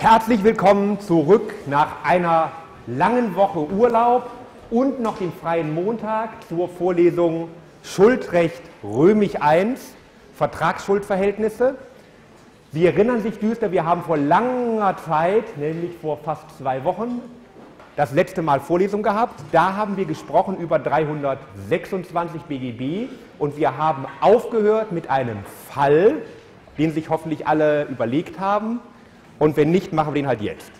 Herzlich willkommen zurück nach einer langen Woche Urlaub und noch dem freien Montag zur Vorlesung Schuldrecht Römisch I, Vertragsschuldverhältnisse. Sie erinnern sich düster, wir haben vor langer Zeit, nämlich vor fast zwei Wochen, das letzte Mal Vorlesung gehabt. Da haben wir gesprochen über 326 BGB und wir haben aufgehört mit einem Fall, den sich hoffentlich alle überlegt haben. Und wenn nicht, machen wir den halt jetzt.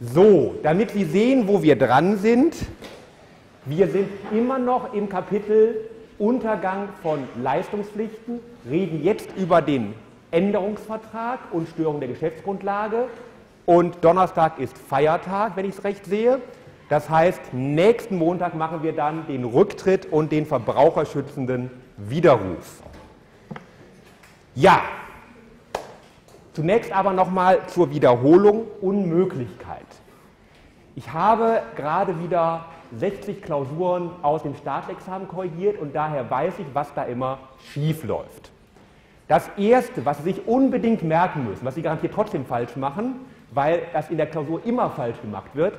So, damit Sie sehen, wo wir dran sind. Wir sind immer noch im Kapitel Untergang von Leistungspflichten, reden jetzt über den Änderungsvertrag und Störung der Geschäftsgrundlage. Und Donnerstag ist Feiertag, wenn ich es recht sehe. Das heißt, nächsten Montag machen wir dann den Rücktritt und den verbraucherschützenden Widerruf. Ja, zunächst aber nochmal zur Wiederholung Unmöglichkeit. Ich habe gerade wieder 60 Klausuren aus dem Staatsexamen korrigiert und daher weiß ich, was da immer schief läuft. Das Erste, was Sie sich unbedingt merken müssen, was Sie garantiert trotzdem falsch machen, weil das in der Klausur immer falsch gemacht wird,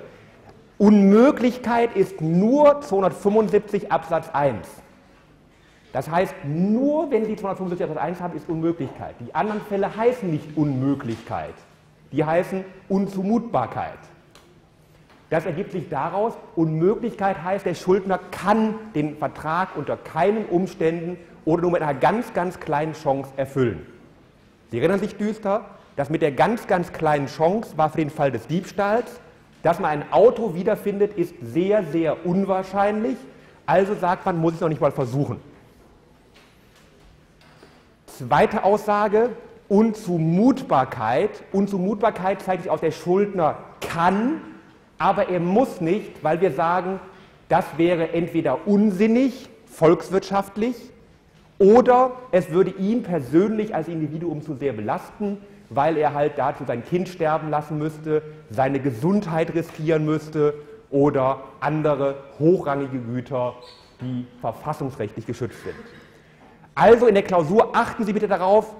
Unmöglichkeit ist nur 275 Absatz 1. Das heißt, nur wenn Sie 275 Absatz 1 haben, ist Unmöglichkeit. Die anderen Fälle heißen nicht Unmöglichkeit, die heißen Unzumutbarkeit. Das ergibt sich daraus, Unmöglichkeit heißt, der Schuldner kann den Vertrag unter keinen Umständen oder nur mit einer ganz, ganz kleinen Chance erfüllen. Sie erinnern sich düster, das mit der ganz, ganz kleinen Chance war für den Fall des Diebstahls, dass man ein Auto wiederfindet, ist sehr, sehr unwahrscheinlich. Also sagt man, muss es noch nicht mal versuchen. Zweite Aussage, Unzumutbarkeit. Unzumutbarkeit zeigt sich aus, der Schuldner kann, aber er muss nicht, weil wir sagen, das wäre entweder unsinnig, volkswirtschaftlich, oder es würde ihn persönlich als Individuum zu sehr belasten, weil er halt dazu sein Kind sterben lassen müsste, seine Gesundheit riskieren müsste oder andere hochrangige Güter, die verfassungsrechtlich geschützt sind. Also in der Klausur achten Sie bitte darauf,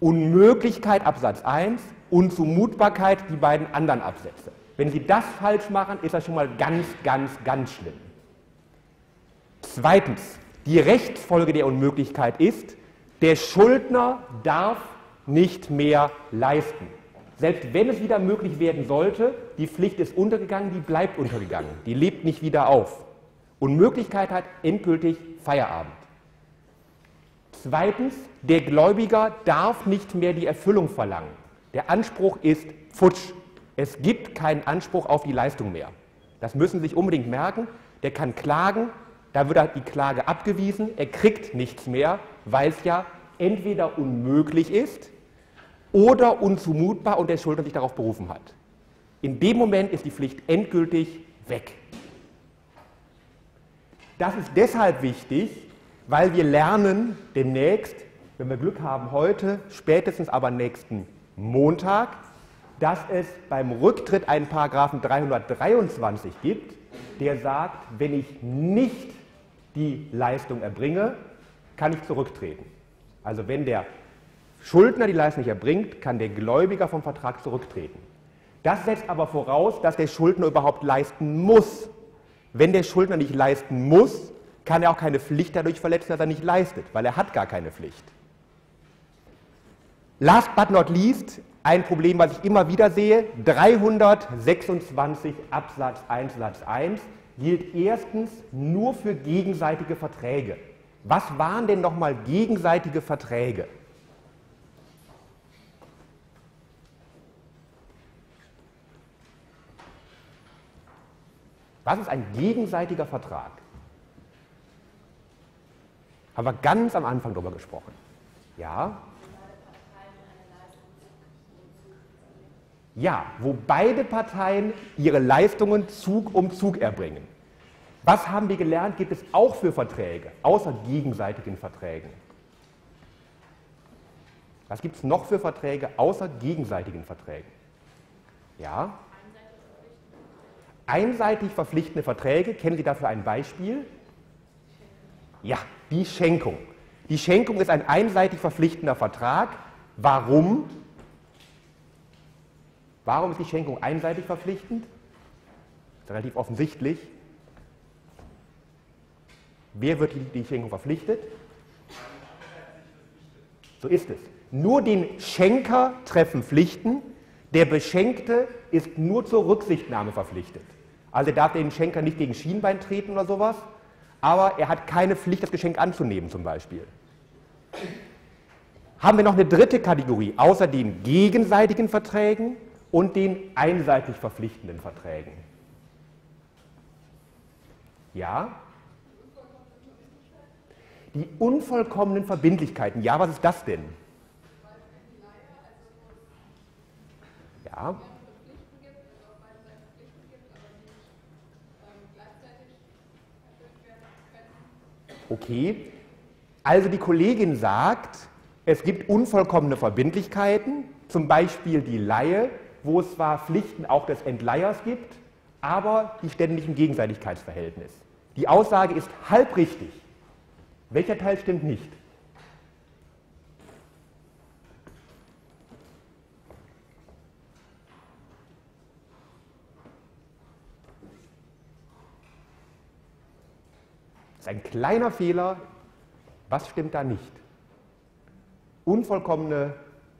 Unmöglichkeit Absatz 1, Unzumutbarkeit die beiden anderen Absätze. Wenn Sie das falsch machen, ist das schon mal ganz, ganz, ganz schlimm. Zweitens, die Rechtsfolge der Unmöglichkeit ist, der Schuldner darf nicht mehr leisten. Selbst wenn es wieder möglich werden sollte, die Pflicht ist untergegangen, die bleibt untergegangen, die lebt nicht wieder auf. Unmöglichkeit hat endgültig Feierabend. Zweitens, der Gläubiger darf nicht mehr die Erfüllung verlangen. Der Anspruch ist futsch. Es gibt keinen Anspruch auf die Leistung mehr. Das müssen Sie sich unbedingt merken. Der kann klagen, da wird die Klage abgewiesen, er kriegt nichts mehr, weil es ja entweder unmöglich ist oder unzumutbar und der Schuldner sich darauf berufen hat. In dem Moment ist die Pflicht endgültig weg. Das ist deshalb wichtig, weil wir lernen demnächst, wenn wir Glück haben heute, spätestens aber nächsten Montag, dass es beim Rücktritt einen Paragraphen 323 gibt, der sagt, wenn ich nicht die Leistung erbringe, kann ich zurücktreten. Also wenn der Schuldner die Leistung nicht erbringt, kann der Gläubiger vom Vertrag zurücktreten. Das setzt aber voraus, dass der Schuldner überhaupt leisten muss. Wenn der Schuldner nicht leisten muss, kann er auch keine Pflicht dadurch verletzen, dass er nicht leistet, weil er hat gar keine Pflicht. Last but not least, ein Problem, was ich immer wieder sehe, 326 Absatz 1 Satz 1 gilt erstens nur für gegenseitige Verträge. Was waren denn nochmal gegenseitige Verträge? Was ist ein gegenseitiger Vertrag? Haben wir ganz am Anfang darüber gesprochen. Ja? Ja, wo beide Parteien ihre Leistungen Zug um Zug erbringen. Was haben wir gelernt, gibt es auch für Verträge, außer gegenseitigen Verträgen? Was gibt es noch für Verträge außer gegenseitigen Verträgen? Ja? Einseitig verpflichtende Verträge, kennen Sie dafür ein Beispiel? Ja, die Schenkung. Die Schenkung ist ein einseitig verpflichtender Vertrag. Warum? Warum ist die Schenkung einseitig verpflichtend? Ist relativ offensichtlich. Wer wird die Schenkung verpflichtet? So ist es. Nur den Schenker treffen Pflichten, der Beschenkte ist nur zur Rücksichtnahme verpflichtet. Also darf den Schenker nicht gegen Schienbein treten oder sowas, aber er hat keine Pflicht, das Geschenk anzunehmen zum Beispiel. Haben wir noch eine dritte Kategorie, außer den gegenseitigen Verträgen und den einseitig verpflichtenden Verträgen. Ja? Die unvollkommenen Verbindlichkeiten. Ja, was ist das denn? Ja. Okay. Also die Kollegin sagt, es gibt unvollkommene Verbindlichkeiten, zum Beispiel die Laie, wo es zwar Pflichten auch des Entleihers gibt, aber die ständig im Gegenseitigkeitsverhältnis. Die Aussage ist halb richtig. Welcher Teil stimmt nicht? Das ist ein kleiner Fehler. Was stimmt da nicht? Unvollkommene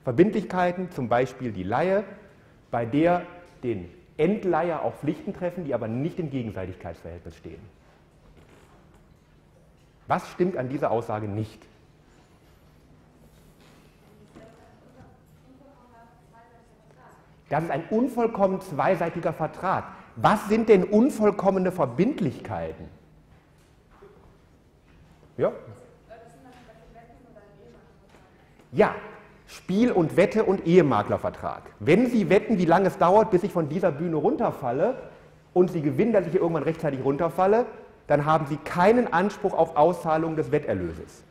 Verbindlichkeiten, zum Beispiel die Laie, bei der den Endleiher auch Pflichten treffen, die aber nicht im Gegenseitigkeitsverhältnis stehen. Was stimmt an dieser Aussage nicht? Das ist ein unvollkommen zweiseitiger Vertrag. Was sind denn unvollkommene Verbindlichkeiten? Ja? Ja, Spiel und Wette und Ehemaklervertrag. Wenn Sie wetten, wie lange es dauert, bis ich von dieser Bühne runterfalle und Sie gewinnen, dass ich hier irgendwann rechtzeitig runterfalle, dann haben Sie keinen Anspruch auf Auszahlung des Wetterlöses.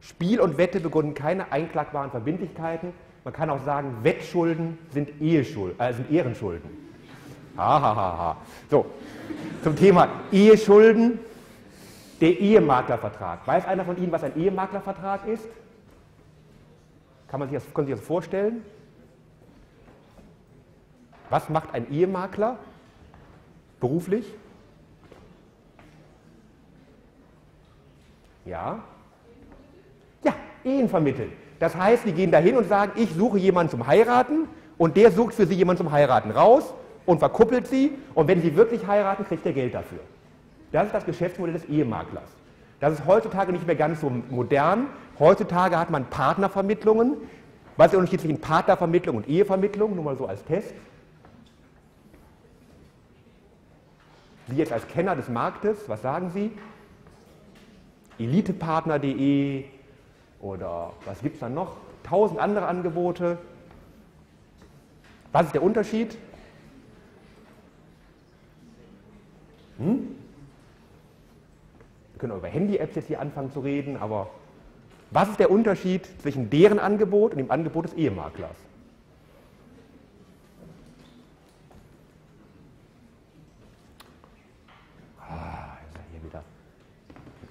Spiel und Wette begründen keine einklagbaren Verbindlichkeiten. Man kann auch sagen, Wettschulden sind, Eheschuld, äh, sind Ehrenschulden. Ha, ha, ha, ha. So, zum Thema Eheschulden, der Ehemaklervertrag. Weiß einer von Ihnen, was ein Ehemaklervertrag ist? Kann man sich das, können Sie sich das vorstellen? Was macht ein Ehemakler beruflich? Ja? Ja, Ehen vermitteln. Das heißt, Sie gehen dahin und sagen, ich suche jemanden zum Heiraten und der sucht für Sie jemanden zum Heiraten raus und verkuppelt Sie und wenn Sie wirklich heiraten, kriegt er Geld dafür. Das ist das Geschäftsmodell des Ehemaklers. Das ist heutzutage nicht mehr ganz so modern. Heutzutage hat man Partnervermittlungen. Was ist der Unterschied zwischen Partnervermittlung und Ehevermittlung? Nur mal so als Test. Sie jetzt als Kenner des Marktes, was sagen Sie? elitepartner.de oder was gibt es dann noch? Tausend andere Angebote. Was ist der Unterschied? Hm? Wir können auch über Handy-Apps jetzt hier anfangen zu reden, aber was ist der Unterschied zwischen deren Angebot und dem Angebot des Ehemaklers?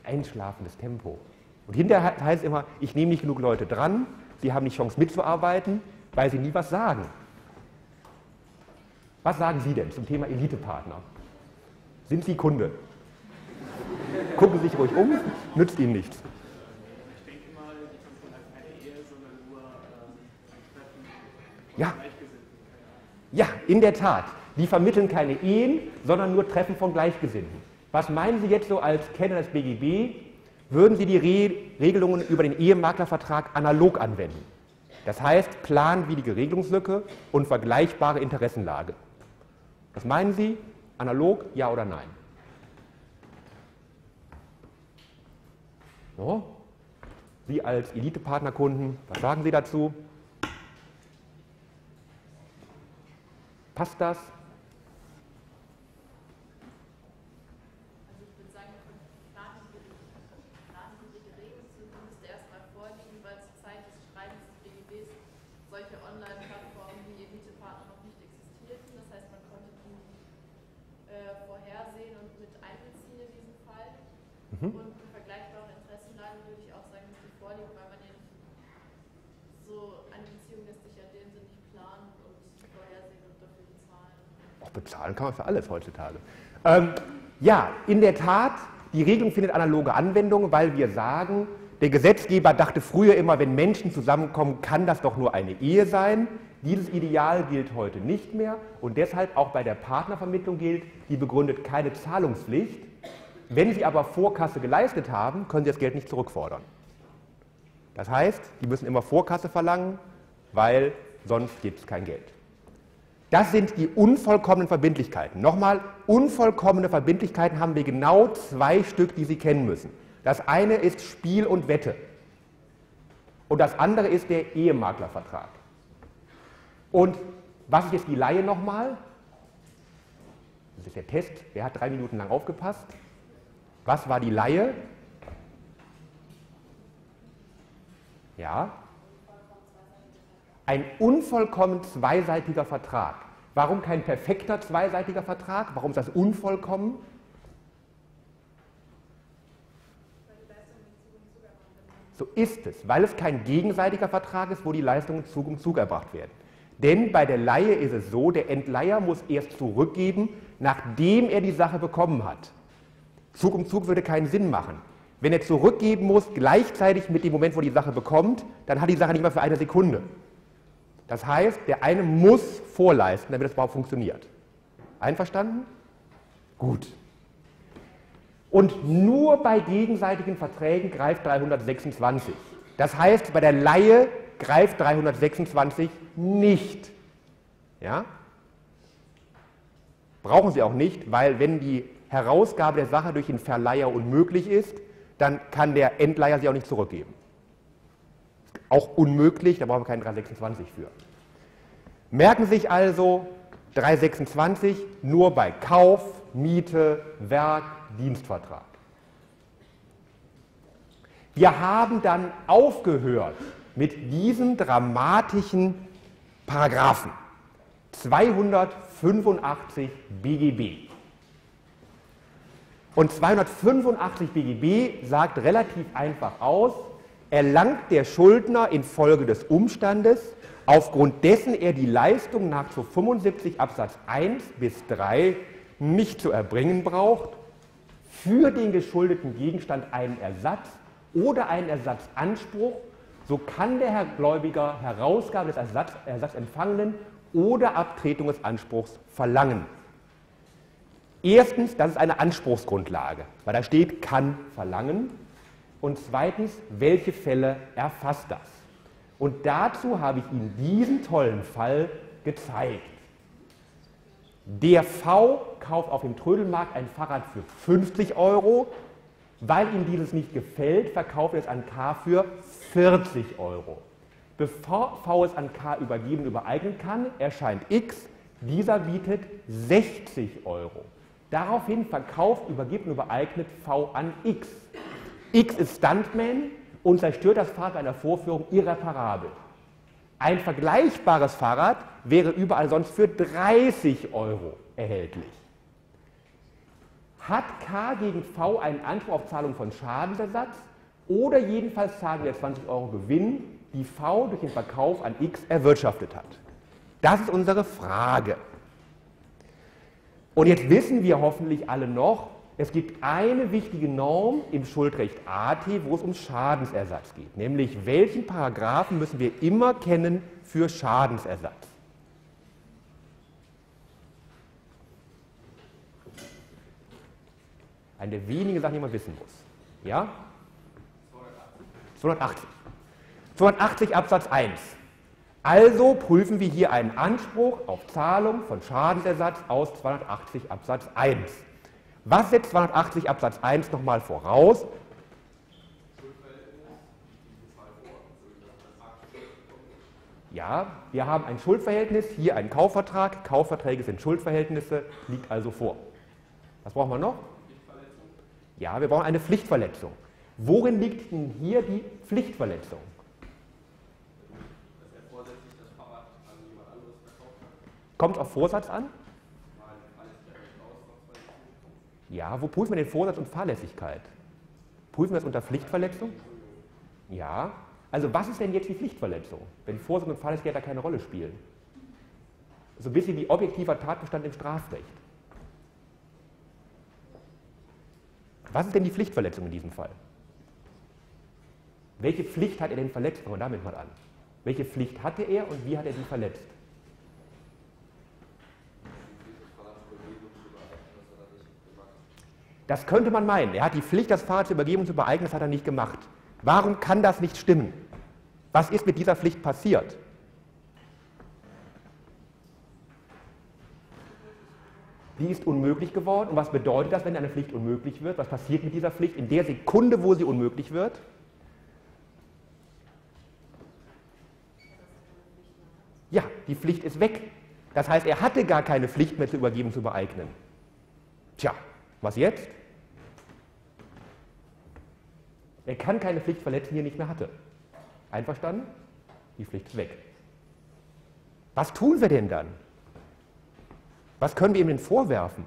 einschlafendes Tempo. Und hinterher heißt es immer, ich nehme nicht genug Leute dran, sie haben nicht Chance mitzuarbeiten, weil sie nie was sagen. Was sagen Sie denn zum Thema Elitepartner? Sind Sie Kunde? Gucken Sie sich ruhig um, nützt Ihnen nichts. Ich denke mal, die vermitteln keine Ehe, sondern nur ein Treffen ja. Ja, in der Tat. Die vermitteln keine Ehen, sondern nur Treffen von Gleichgesinnten. Was meinen Sie jetzt so als Kenner des BGB? Würden Sie die Re Regelungen über den Ehemaklervertrag analog anwenden? Das heißt, planwidrige Regelungslücke und vergleichbare Interessenlage. Was meinen Sie? Analog, ja oder nein? So. Sie als Elite-Partnerkunden, was sagen Sie dazu? Passt das? Mhm. Und vergleichbare Interessenlagen würde ich auch sagen, dass die vorliegen, weil man ja nicht so eine Beziehung lässt sich ja in dem Sinne nicht planen und vorhersehen und Bezahlen kann man für alles heutzutage. Ähm, ja, in der Tat, die Regelung findet analoge Anwendung, weil wir sagen, der Gesetzgeber dachte früher immer, wenn Menschen zusammenkommen, kann das doch nur eine Ehe sein. Dieses Ideal gilt heute nicht mehr und deshalb auch bei der Partnervermittlung gilt, die begründet keine Zahlungspflicht. Wenn Sie aber Vorkasse geleistet haben, können Sie das Geld nicht zurückfordern. Das heißt, die müssen immer Vorkasse verlangen, weil sonst gibt es kein Geld. Das sind die unvollkommenen Verbindlichkeiten. Nochmal, unvollkommene Verbindlichkeiten haben wir genau zwei Stück, die Sie kennen müssen. Das eine ist Spiel und Wette. Und das andere ist der Ehemaklervertrag. Und was ist jetzt die Laie nochmal? Das ist der Test. Wer hat drei Minuten lang aufgepasst? Was war die Laie? Ja? Ein unvollkommen zweiseitiger Vertrag. Warum kein perfekter zweiseitiger Vertrag? Warum ist das unvollkommen? So ist es, weil es kein gegenseitiger Vertrag ist, wo die Leistungen Zug um Zug erbracht werden. Denn bei der Laie ist es so, der Entleiher muss erst zurückgeben, nachdem er die Sache bekommen hat. Zug um Zug würde keinen Sinn machen. Wenn er zurückgeben muss, gleichzeitig mit dem Moment, wo die Sache bekommt, dann hat die Sache nicht mehr für eine Sekunde. Das heißt, der eine muss vorleisten, damit es überhaupt funktioniert. Einverstanden? Gut. Und nur bei gegenseitigen Verträgen greift 326. Das heißt, bei der Laie greift 326 nicht. Ja? Brauchen Sie auch nicht, weil wenn die Herausgabe der Sache durch den Verleiher unmöglich ist, dann kann der Endleiher sie auch nicht zurückgeben. Auch unmöglich, da brauchen wir keinen 326 für. Merken Sie sich also 326 nur bei Kauf, Miete, Werk, Dienstvertrag. Wir haben dann aufgehört mit diesen dramatischen Paragraphen. 285 BGB. Und 285 BGB sagt relativ einfach aus, erlangt der Schuldner infolge des Umstandes, aufgrund dessen er die Leistung nach 275 Absatz 1 bis 3 nicht zu erbringen braucht, für den geschuldeten Gegenstand einen Ersatz oder einen Ersatzanspruch, so kann der Herr Gläubiger Herausgabe des Ersatz, Ersatzempfangenen oder Abtretung des Anspruchs verlangen. Erstens, das ist eine Anspruchsgrundlage, weil da steht, kann verlangen. Und zweitens, welche Fälle erfasst das? Und dazu habe ich Ihnen diesen tollen Fall gezeigt. Der V kauft auf dem Trödelmarkt ein Fahrrad für 50 Euro. Weil ihm dieses nicht gefällt, verkauft er es an K für 40 Euro. Bevor V es an K übergeben und übereignen kann, erscheint X. Dieser bietet 60 Euro. Daraufhin verkauft, übergibt und übereignet V an X. X ist Stuntman und zerstört das Fahrrad bei einer Vorführung irreparabel. Ein vergleichbares Fahrrad wäre überall sonst für 30 Euro erhältlich. Hat K gegen V einen Anspruch auf Zahlung von Schadensersatz oder jedenfalls zahlen wir 20 Euro Gewinn, die V durch den Verkauf an X erwirtschaftet hat? Das ist unsere Frage. Und jetzt wissen wir hoffentlich alle noch, es gibt eine wichtige Norm im Schuldrecht AT, wo es um Schadensersatz geht, nämlich welchen Paragraphen müssen wir immer kennen für Schadensersatz. Eine der wenigen Sachen, die man wissen muss. Ja? 280. 280 Absatz 1. Also prüfen wir hier einen Anspruch auf Zahlung von Schadensersatz aus 280 Absatz 1. Was setzt 280 Absatz 1 nochmal voraus? Ja, wir haben ein Schuldverhältnis, hier einen Kaufvertrag. Kaufverträge sind Schuldverhältnisse, liegt also vor. Was brauchen wir noch? Ja, wir brauchen eine Pflichtverletzung. Worin liegt denn hier die Pflichtverletzung? Kommt auf Vorsatz an? Ja, wo prüfen wir den Vorsatz und Fahrlässigkeit? Prüfen wir es unter Pflichtverletzung? Ja. Also was ist denn jetzt die Pflichtverletzung, wenn Vorsatz und Fahrlässigkeit da keine Rolle spielen? So ein bisschen wie objektiver Tatbestand im Strafrecht. Was ist denn die Pflichtverletzung in diesem Fall? Welche Pflicht hat er denn verletzt? Fangen wir damit mal an. Welche Pflicht hatte er und wie hat er sie verletzt? Das könnte man meinen. Er hat die Pflicht, das Fahrrad zu übergeben und zu übereignen, das hat er nicht gemacht. Warum kann das nicht stimmen? Was ist mit dieser Pflicht passiert? Die ist unmöglich geworden. Und was bedeutet das, wenn eine Pflicht unmöglich wird? Was passiert mit dieser Pflicht in der Sekunde, wo sie unmöglich wird? Ja, die Pflicht ist weg. Das heißt, er hatte gar keine Pflicht mehr zu übergeben, zu übereignen. Tja, was jetzt? Er kann keine Pflicht verletzen, die er nicht mehr hatte. Einverstanden? Die Pflicht ist weg. Was tun wir denn dann? Was können wir ihm denn vorwerfen?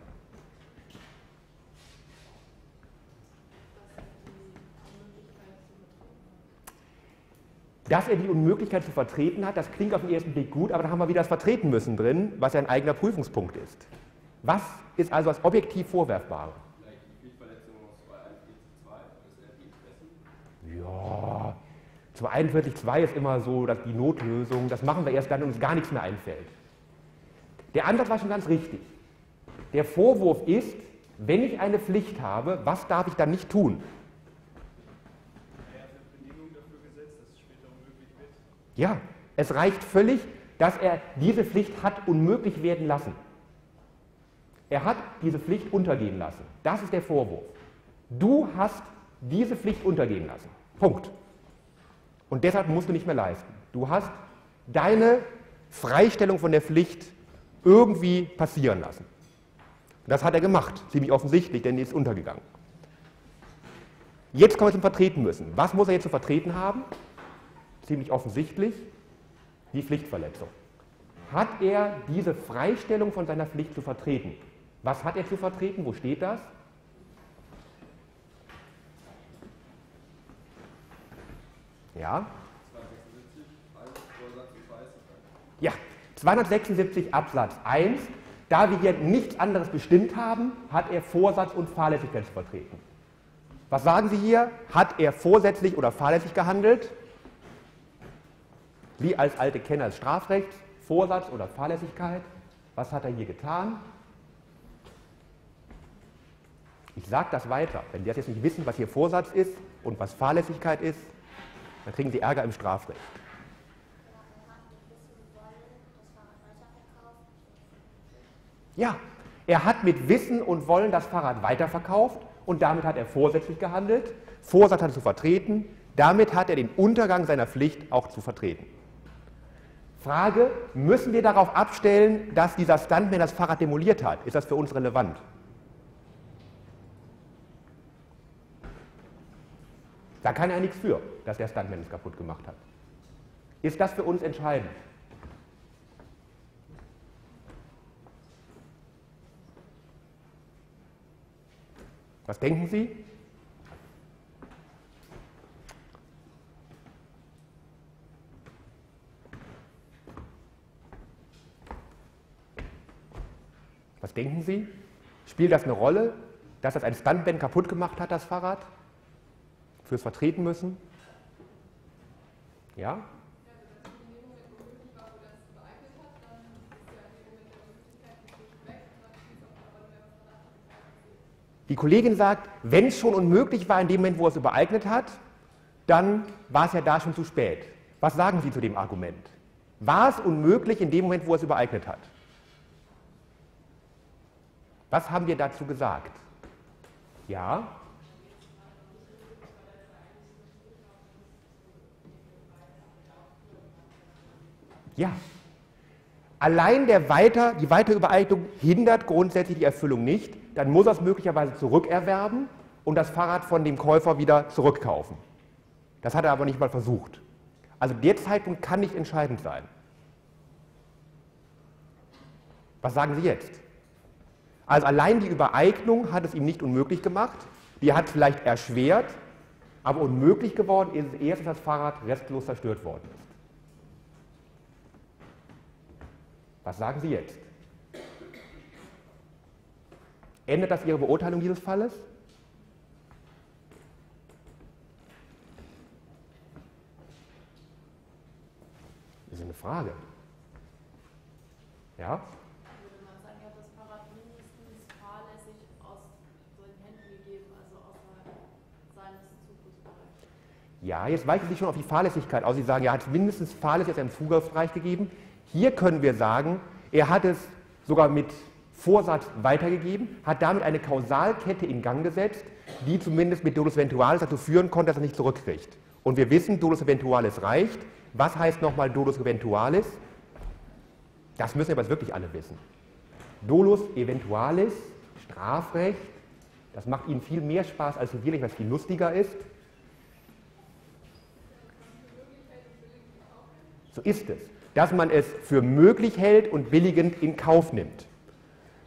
Dass er die Unmöglichkeit zu vertreten hat, das klingt auf den ersten Blick gut, aber da haben wir wieder das Vertreten müssen drin, was ja ein eigener Prüfungspunkt ist. Was ist also das objektiv Vorwerfbare? Ja, 42.2 ist immer so dass die Notlösung, das machen wir erst dann, wenn uns gar nichts mehr einfällt. Der Ansatz war schon ganz richtig. Der Vorwurf ist, wenn ich eine Pflicht habe, was darf ich dann nicht tun? Ja, es reicht völlig, dass er diese Pflicht hat unmöglich werden lassen. Er hat diese Pflicht untergehen lassen. Das ist der Vorwurf. Du hast diese Pflicht untergehen lassen. Punkt. Und deshalb musst du nicht mehr leisten. Du hast deine Freistellung von der Pflicht irgendwie passieren lassen. Das hat er gemacht, ziemlich offensichtlich, denn die ist untergegangen. Jetzt kommen wir zum Vertreten müssen. Was muss er jetzt zu vertreten haben? Ziemlich offensichtlich die Pflichtverletzung. Hat er diese Freistellung von seiner Pflicht zu vertreten? Was hat er zu vertreten? Wo steht das? Ja? Ja, 276 Absatz 1. Da wir hier nichts anderes bestimmt haben, hat er Vorsatz und Fahrlässigkeit vertreten. Was sagen Sie hier? Hat er vorsätzlich oder fahrlässig gehandelt? Wie als alte Kenner des Strafrechts, Vorsatz oder Fahrlässigkeit. Was hat er hier getan? Ich sage das weiter. Wenn Sie das jetzt nicht wissen, was hier Vorsatz ist und was Fahrlässigkeit ist, dann kriegen Sie Ärger im Strafrecht. Ja, er hat mit Wissen und Wollen das Fahrrad weiterverkauft und damit hat er vorsätzlich gehandelt. Vorsatz hat zu vertreten. Damit hat er den Untergang seiner Pflicht auch zu vertreten. Frage, müssen wir darauf abstellen, dass dieser Stuntman das Fahrrad demoliert hat? Ist das für uns relevant? Da kann er nichts für, dass der Stuntman es kaputt gemacht hat. Ist das für uns entscheidend? Was denken Sie? Was denken Sie? Spielt das eine Rolle, dass das ein Stuntman kaputt gemacht hat, das Fahrrad? Fürs Vertreten müssen? Ja? Die Kollegin sagt, wenn es schon unmöglich war in dem Moment, wo es übereignet hat, dann war es ja da schon zu spät. Was sagen Sie zu dem Argument? War es unmöglich in dem Moment, wo es übereignet hat? Was haben wir dazu gesagt? Ja? Ja. Allein der Weiter, die Weiterübereignung hindert grundsätzlich die Erfüllung nicht. Dann muss er es möglicherweise zurückerwerben und das Fahrrad von dem Käufer wieder zurückkaufen. Das hat er aber nicht mal versucht. Also der Zeitpunkt kann nicht entscheidend sein. Was sagen Sie jetzt? Also allein die Übereignung hat es ihm nicht unmöglich gemacht, die hat es vielleicht erschwert, aber unmöglich geworden ist es erst, dass das Fahrrad restlos zerstört worden ist. Was sagen Sie jetzt? Ändert das Ihre Beurteilung dieses Falles? Das ist eine Frage. Ja? Würde man sagen, hat das mindestens fahrlässig aus seinen Händen gegeben, also außerhalb seines Zugriffsbereichs. Ja, jetzt weichen Sie schon auf die Fahrlässigkeit aus. Sie sagen, er hat es mindestens fahrlässig aus einem Zugriffsbereich gegeben. Hier können wir sagen, er hat es sogar mit Vorsatz weitergegeben, hat damit eine Kausalkette in Gang gesetzt, die zumindest mit Dolus Eventualis dazu führen konnte, dass er nicht zurückkriegt. Und wir wissen, Dolus Eventualis reicht. Was heißt nochmal Dolus Eventualis? Das müssen wir aber wirklich alle wissen. Dolus Eventualis, Strafrecht, das macht Ihnen viel mehr Spaß als wirklich, was viel lustiger ist. So ist es, dass man es für möglich hält und billigend in Kauf nimmt.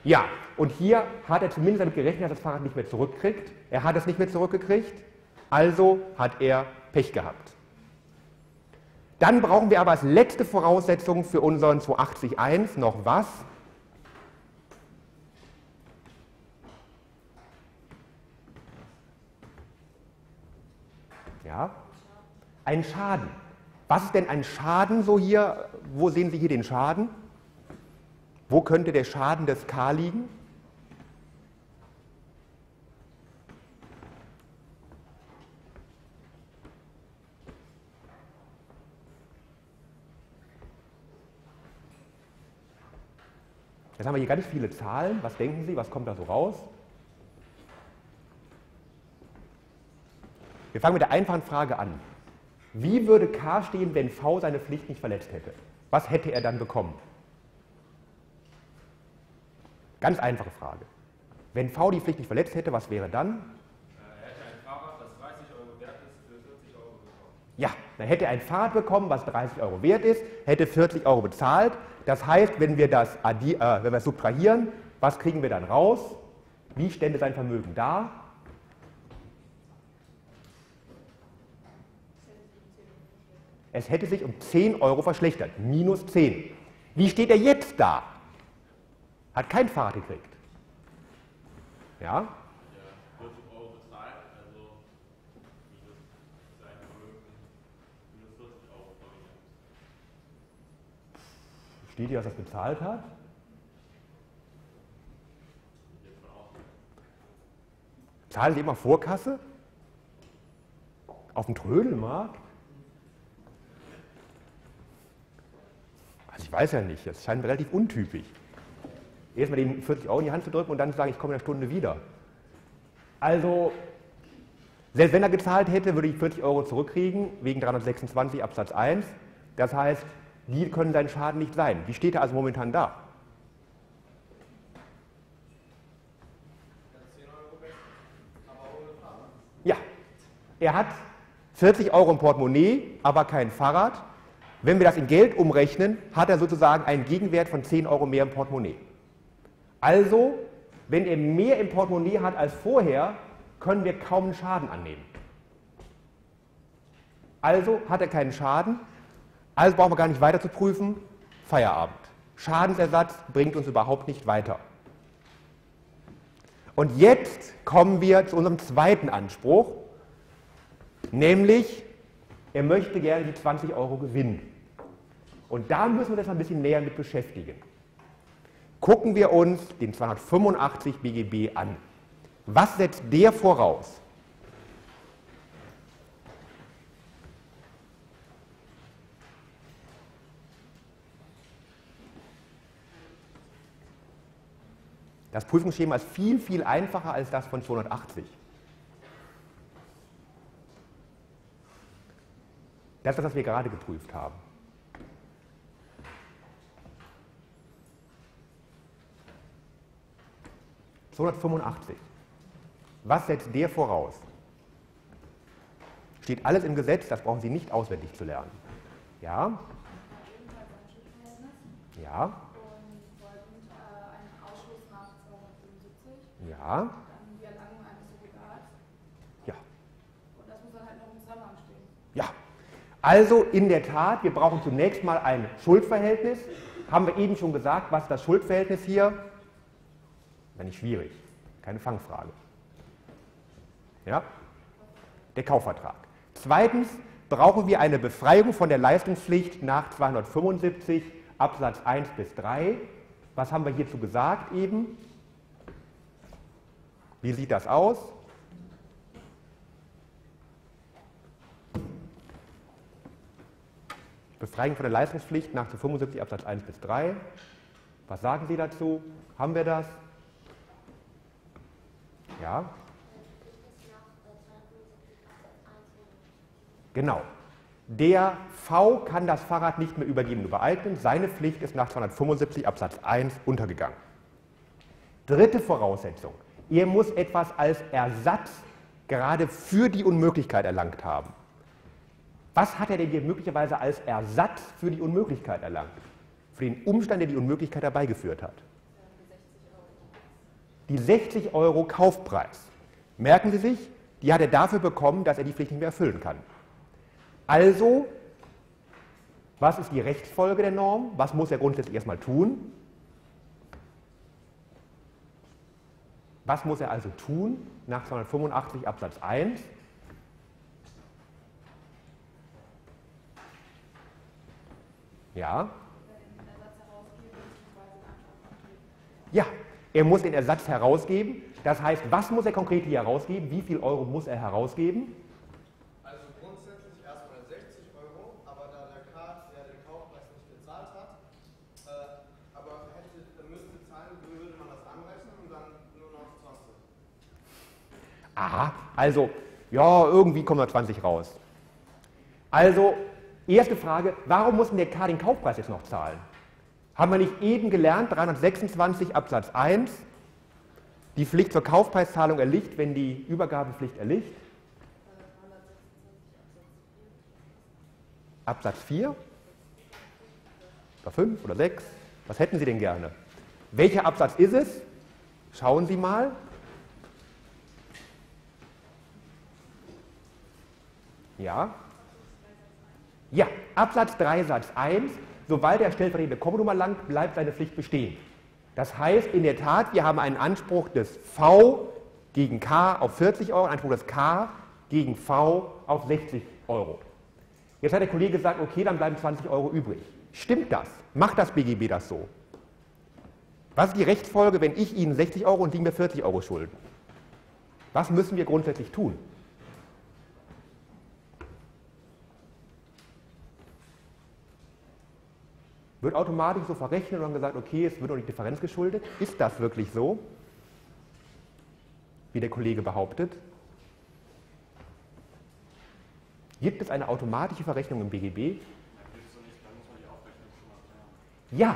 Ja, und hier hat er zumindest damit gerechnet, dass er das Fahrrad nicht mehr zurückkriegt. Er hat es nicht mehr zurückgekriegt, also hat er Pech gehabt. Dann brauchen wir aber als letzte Voraussetzung für unseren 280.1 noch was? Ja, ein Schaden. Was ist denn ein Schaden so hier? Wo sehen Sie hier den Schaden? Wo könnte der Schaden des K liegen? Jetzt haben wir hier ganz viele Zahlen. Was denken Sie? Was kommt da so raus? Wir fangen mit der einfachen Frage an. Wie würde K stehen, wenn V seine Pflicht nicht verletzt hätte? Was hätte er dann bekommen? Ganz einfache Frage. Wenn V die Pflicht nicht verletzt hätte, was wäre dann? Er hätte ein Fahrrad, das 30 Euro wert ist, für 40 Euro bekommen. Ja, dann hätte er ein Fahrrad bekommen, was 30 Euro wert ist, hätte 40 Euro bezahlt. Das heißt, wenn wir das addi äh, wenn wir subtrahieren, was kriegen wir dann raus? Wie stände sein Vermögen da? Es hätte sich um 10 Euro verschlechtert, minus 10. Wie steht er jetzt da? Hat kein Fahrrad gekriegt. Ja? Ja, 40 Euro bezahlt, also minus sein Vermögen, minus 40 Euro verringert. Steht hier, was er bezahlt hat? Zahlen Sie immer Vorkasse? Auf dem Trödelmarkt? Also ich weiß ja nicht, das scheint mir relativ untypisch. Erstmal den 40 Euro in die Hand zu drücken und dann zu sagen, ich komme in einer Stunde wieder. Also, selbst wenn er gezahlt hätte, würde ich 40 Euro zurückkriegen, wegen 326 Absatz 1. Das heißt, die können sein Schaden nicht sein. Wie steht er also momentan da? Ja, er hat 40 Euro im Portemonnaie, aber kein Fahrrad. Wenn wir das in Geld umrechnen, hat er sozusagen einen Gegenwert von 10 Euro mehr im Portemonnaie. Also, wenn er mehr im Portemonnaie hat als vorher, können wir kaum einen Schaden annehmen. Also hat er keinen Schaden, also brauchen wir gar nicht weiter zu prüfen, Feierabend. Schadensersatz bringt uns überhaupt nicht weiter. Und jetzt kommen wir zu unserem zweiten Anspruch, nämlich er möchte gerne die 20 Euro gewinnen. Und da müssen wir uns ein bisschen näher mit beschäftigen. Gucken wir uns den 285 BGB an. Was setzt der voraus? Das Prüfungsschema ist viel, viel einfacher als das von 280. Das ist das, was wir gerade geprüft haben. ...285. Was setzt der voraus? Steht alles im Gesetz, das brauchen Sie nicht auswendig zu lernen. Ja? Ja? und folgend einen Ausschluss nach 275, Ja? Ja. und das muss dann halt noch im Zusammenhang stehen. Ja, also in der Tat, wir brauchen zunächst mal ein Schuldverhältnis, haben wir eben schon gesagt, was ist das Schuldverhältnis hier? Wäre nicht schwierig, keine Fangfrage. Ja? Der Kaufvertrag. Zweitens brauchen wir eine Befreiung von der Leistungspflicht nach 275 Absatz 1 bis 3. Was haben wir hierzu gesagt eben? Wie sieht das aus? Befreiung von der Leistungspflicht nach 75 Absatz 1 bis 3. Was sagen Sie dazu? Haben wir das? Ja? Genau. Der V kann das Fahrrad nicht mehr übergeben und übereignen. Seine Pflicht ist nach 275 Absatz 1 untergegangen. Dritte Voraussetzung. Er muss etwas als Ersatz gerade für die Unmöglichkeit erlangt haben. Was hat er denn hier möglicherweise als Ersatz für die Unmöglichkeit erlangt? Für den Umstand, der die Unmöglichkeit herbeigeführt hat. Die 60 Euro Kaufpreis. Merken Sie sich, die hat er dafür bekommen, dass er die Pflicht nicht mehr erfüllen kann. Also, was ist die Rechtsfolge der Norm? Was muss er grundsätzlich erstmal tun? Was muss er also tun nach 285 Absatz 1? Ja? Ja, er muss den Ersatz herausgeben. Das heißt, was muss er konkret hier herausgeben? Wie viel Euro muss er herausgeben? Also grundsätzlich erstmal 60 Euro, aber da der K ja den Kaufpreis nicht bezahlt hat, äh, aber hätte, müsste zahlen, würde man das anrechnen und dann nur noch 20. Aha, also, ja, irgendwie kommen da 20 raus. Also, erste Frage, warum muss denn der K den Kaufpreis jetzt noch zahlen? Haben wir nicht eben gelernt, 326 Absatz 1, die Pflicht zur Kaufpreiszahlung erliegt, wenn die Übergabepflicht erliegt? Absatz 4? Oder 5 oder 6? Was hätten Sie denn gerne? Welcher Absatz ist es? Schauen Sie mal. Ja? Ja, Absatz 3 Satz 1. Sobald der stellvertretende Kommennummer langt, bleibt seine Pflicht bestehen. Das heißt, in der Tat, wir haben einen Anspruch des V gegen K auf 40 Euro, einen Anspruch des K gegen V auf 60 Euro. Jetzt hat der Kollege gesagt, okay, dann bleiben 20 Euro übrig. Stimmt das? Macht das BGB das so? Was ist die Rechtsfolge, wenn ich Ihnen 60 Euro und Sie mir 40 Euro schulden? Was müssen wir grundsätzlich tun? Wird automatisch so verrechnet und dann gesagt, okay, es wird nur die Differenz geschuldet. Ist das wirklich so, wie der Kollege behauptet? Gibt es eine automatische Verrechnung im BGB? Ja,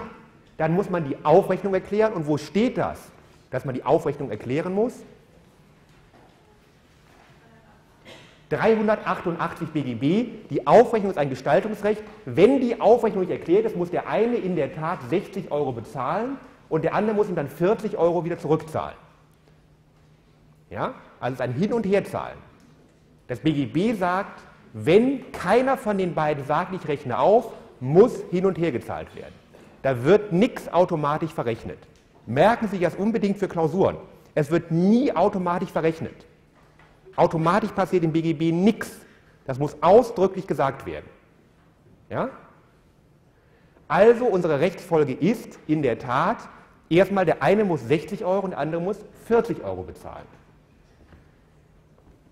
dann muss man die Aufrechnung erklären. Und wo steht das, dass man die Aufrechnung erklären muss? 388 BGB, die Aufrechnung ist ein Gestaltungsrecht. Wenn die Aufrechnung nicht erklärt ist, muss der eine in der Tat 60 Euro bezahlen und der andere muss ihm dann 40 Euro wieder zurückzahlen. Ja? Also es ist ein Hin- und Herzahlen. Das BGB sagt, wenn keiner von den beiden sagt, ich rechne auf, muss hin und her gezahlt werden. Da wird nichts automatisch verrechnet. Merken Sie das unbedingt für Klausuren. Es wird nie automatisch verrechnet. Automatisch passiert im BGB nichts. Das muss ausdrücklich gesagt werden. Ja? Also unsere Rechtsfolge ist in der Tat, erstmal der eine muss 60 Euro und der andere muss 40 Euro bezahlen.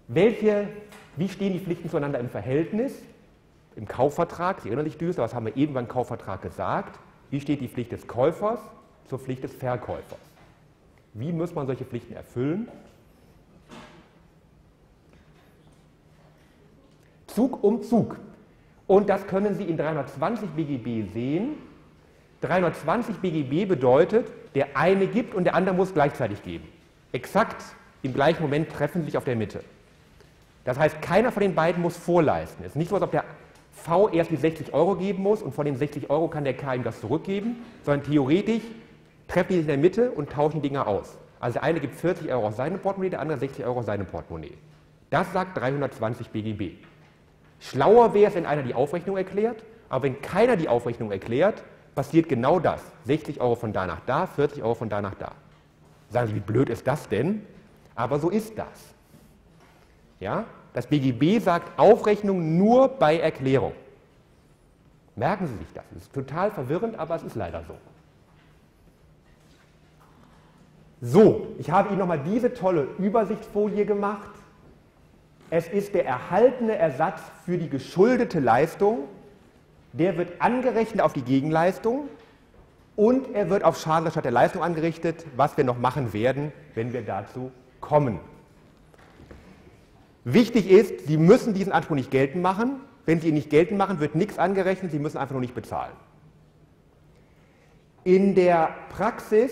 Welche, wie stehen die Pflichten zueinander im Verhältnis? Im Kaufvertrag, Sie erinnern sich düster, was haben wir eben beim Kaufvertrag gesagt? Wie steht die Pflicht des Käufers zur Pflicht des Verkäufers? Wie muss man solche Pflichten erfüllen? Zug um Zug. Und das können Sie in 320 BGB sehen. 320 BGB bedeutet, der eine gibt und der andere muss gleichzeitig geben. Exakt im gleichen Moment treffen sich auf der Mitte. Das heißt, keiner von den beiden muss vorleisten. Es ist nicht so, als ob der V erst die 60 Euro geben muss und von den 60 Euro kann der K ihm das zurückgeben, sondern theoretisch treffen die sich in der Mitte und tauschen Dinge aus. Also der eine gibt 40 Euro aus seinem Portemonnaie, der andere 60 Euro aus seinem Portemonnaie. Das sagt 320 BGB. Schlauer wäre es, wenn einer die Aufrechnung erklärt, aber wenn keiner die Aufrechnung erklärt, passiert genau das. 60 Euro von da nach da, 40 Euro von da nach da. Sagen Sie, wie blöd ist das denn? Aber so ist das. Ja? Das BGB sagt Aufrechnung nur bei Erklärung. Merken Sie sich das. Das ist total verwirrend, aber es ist leider so. So, ich habe Ihnen nochmal diese tolle Übersichtsfolie gemacht. Es ist der erhaltene Ersatz für die geschuldete Leistung. Der wird angerechnet auf die Gegenleistung und er wird auf Schaden statt der Leistung angerichtet, was wir noch machen werden, wenn wir dazu kommen. Wichtig ist, Sie müssen diesen Anspruch nicht geltend machen. Wenn Sie ihn nicht geltend machen, wird nichts angerechnet, Sie müssen einfach nur nicht bezahlen. In der Praxis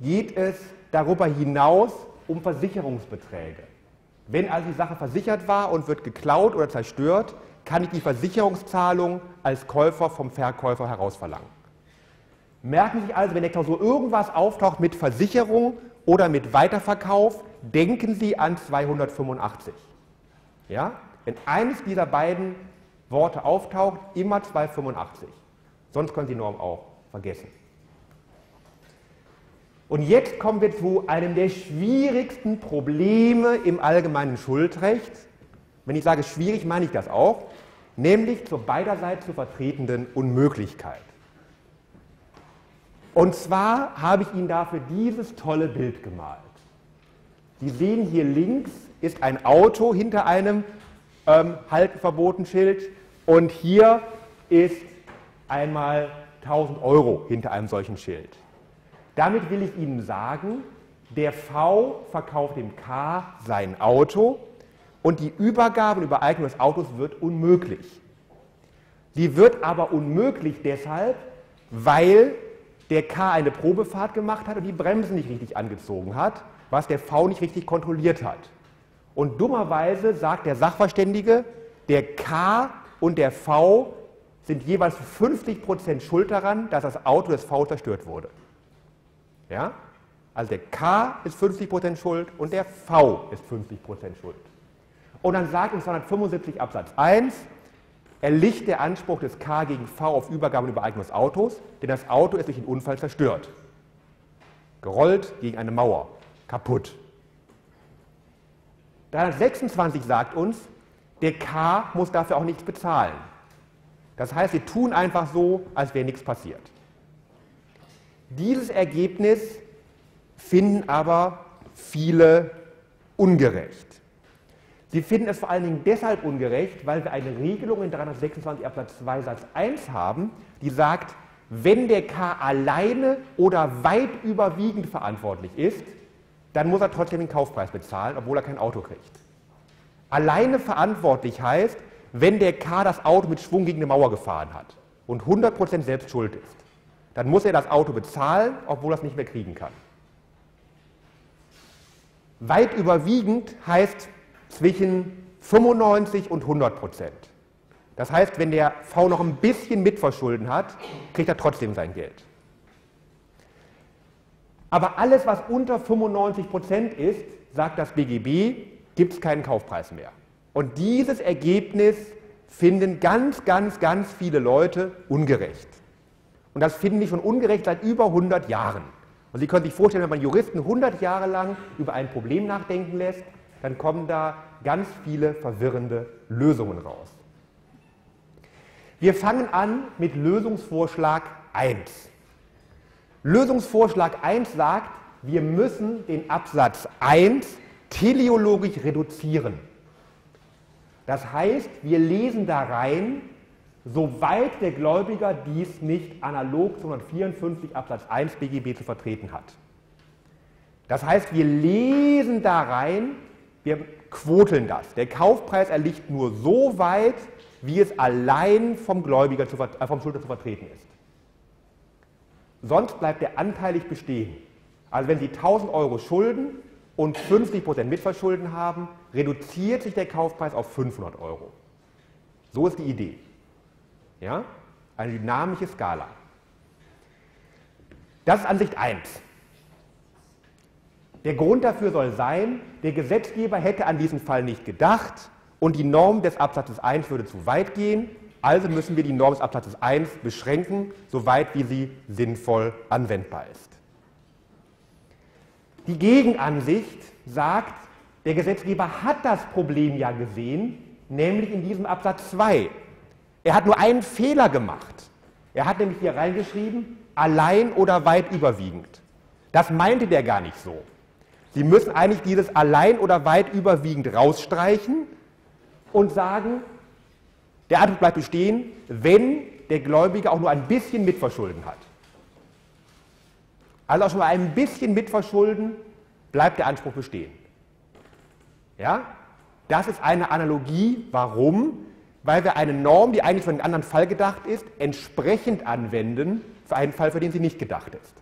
geht es darüber hinaus um Versicherungsbeträge. Wenn also die Sache versichert war und wird geklaut oder zerstört, kann ich die Versicherungszahlung als Käufer vom Verkäufer herausverlangen. Merken Sie sich also, wenn der Klausur irgendwas auftaucht mit Versicherung oder mit Weiterverkauf, denken Sie an 285. Ja? Wenn eines dieser beiden Worte auftaucht, immer 285. Sonst können Sie Norm auch vergessen. Und jetzt kommen wir zu einem der schwierigsten Probleme im allgemeinen Schuldrecht. Wenn ich sage schwierig, meine ich das auch, nämlich zur beiderseits zu vertretenden Unmöglichkeit. Und zwar habe ich Ihnen dafür dieses tolle Bild gemalt. Sie sehen hier links ist ein Auto hinter einem ähm, Haltenverbotenschild und hier ist einmal 1000 Euro hinter einem solchen Schild. Damit will ich Ihnen sagen, der V verkauft dem K sein Auto und die Übergabe und Übereignung des Autos wird unmöglich. Sie wird aber unmöglich deshalb, weil der K eine Probefahrt gemacht hat und die Bremsen nicht richtig angezogen hat, was der V nicht richtig kontrolliert hat. Und dummerweise sagt der Sachverständige, der K und der V sind jeweils 50% schuld daran, dass das Auto des V zerstört wurde. Ja? Also der K ist 50% schuld und der V ist 50% schuld. Und dann sagt uns 275 Absatz 1, erlicht der Anspruch des K gegen V auf Übergabe und Übereignung des Autos, denn das Auto ist durch den Unfall zerstört. Gerollt gegen eine Mauer, kaputt. 326 sagt uns, der K muss dafür auch nichts bezahlen. Das heißt, wir tun einfach so, als wäre nichts passiert. Dieses Ergebnis finden aber viele ungerecht. Sie finden es vor allen Dingen deshalb ungerecht, weil wir eine Regelung in 326 Absatz 2 Satz 1 haben, die sagt, wenn der K alleine oder weit überwiegend verantwortlich ist, dann muss er trotzdem den Kaufpreis bezahlen, obwohl er kein Auto kriegt. Alleine verantwortlich heißt, wenn der K das Auto mit Schwung gegen eine Mauer gefahren hat und 100% selbst schuld ist dann muss er das Auto bezahlen, obwohl er es nicht mehr kriegen kann. Weit überwiegend heißt zwischen 95 und 100 Prozent. Das heißt, wenn der V noch ein bisschen Mitverschulden hat, kriegt er trotzdem sein Geld. Aber alles, was unter 95 Prozent ist, sagt das BGB, gibt es keinen Kaufpreis mehr. Und dieses Ergebnis finden ganz, ganz, ganz viele Leute ungerecht. Und das finden die schon ungerecht seit über 100 Jahren. Und Sie können sich vorstellen, wenn man Juristen 100 Jahre lang über ein Problem nachdenken lässt, dann kommen da ganz viele verwirrende Lösungen raus. Wir fangen an mit Lösungsvorschlag 1. Lösungsvorschlag 1 sagt, wir müssen den Absatz 1 teleologisch reduzieren. Das heißt, wir lesen da rein, soweit der Gläubiger dies nicht analog zu 154 Absatz 1 BGB zu vertreten hat. Das heißt, wir lesen da rein, wir quoteln das. Der Kaufpreis erliegt nur so weit, wie es allein vom Gläubiger zu, äh, vom Schuldner zu vertreten ist. Sonst bleibt er anteilig bestehen. Also wenn Sie 1000 Euro schulden und 50% Mitverschulden haben, reduziert sich der Kaufpreis auf 500 Euro. So ist die Idee. Ja? Eine dynamische Skala. Das ist Ansicht 1. Der Grund dafür soll sein, der Gesetzgeber hätte an diesen Fall nicht gedacht und die Norm des Absatzes 1 würde zu weit gehen, Also müssen wir die Norm des Absatzes 1 beschränken, soweit wie sie sinnvoll anwendbar ist. Die Gegenansicht sagt, der Gesetzgeber hat das Problem ja gesehen, nämlich in diesem Absatz 2. Er hat nur einen Fehler gemacht. Er hat nämlich hier reingeschrieben, allein oder weit überwiegend. Das meinte der gar nicht so. Sie müssen eigentlich dieses allein oder weit überwiegend rausstreichen und sagen, der Anspruch bleibt bestehen, wenn der Gläubiger auch nur ein bisschen Mitverschulden hat. Also auch schon mal ein bisschen Mitverschulden bleibt der Anspruch bestehen. Ja? Das ist eine Analogie. Warum? Weil wir eine Norm, die eigentlich für einen anderen Fall gedacht ist, entsprechend anwenden für einen Fall, für den sie nicht gedacht ist.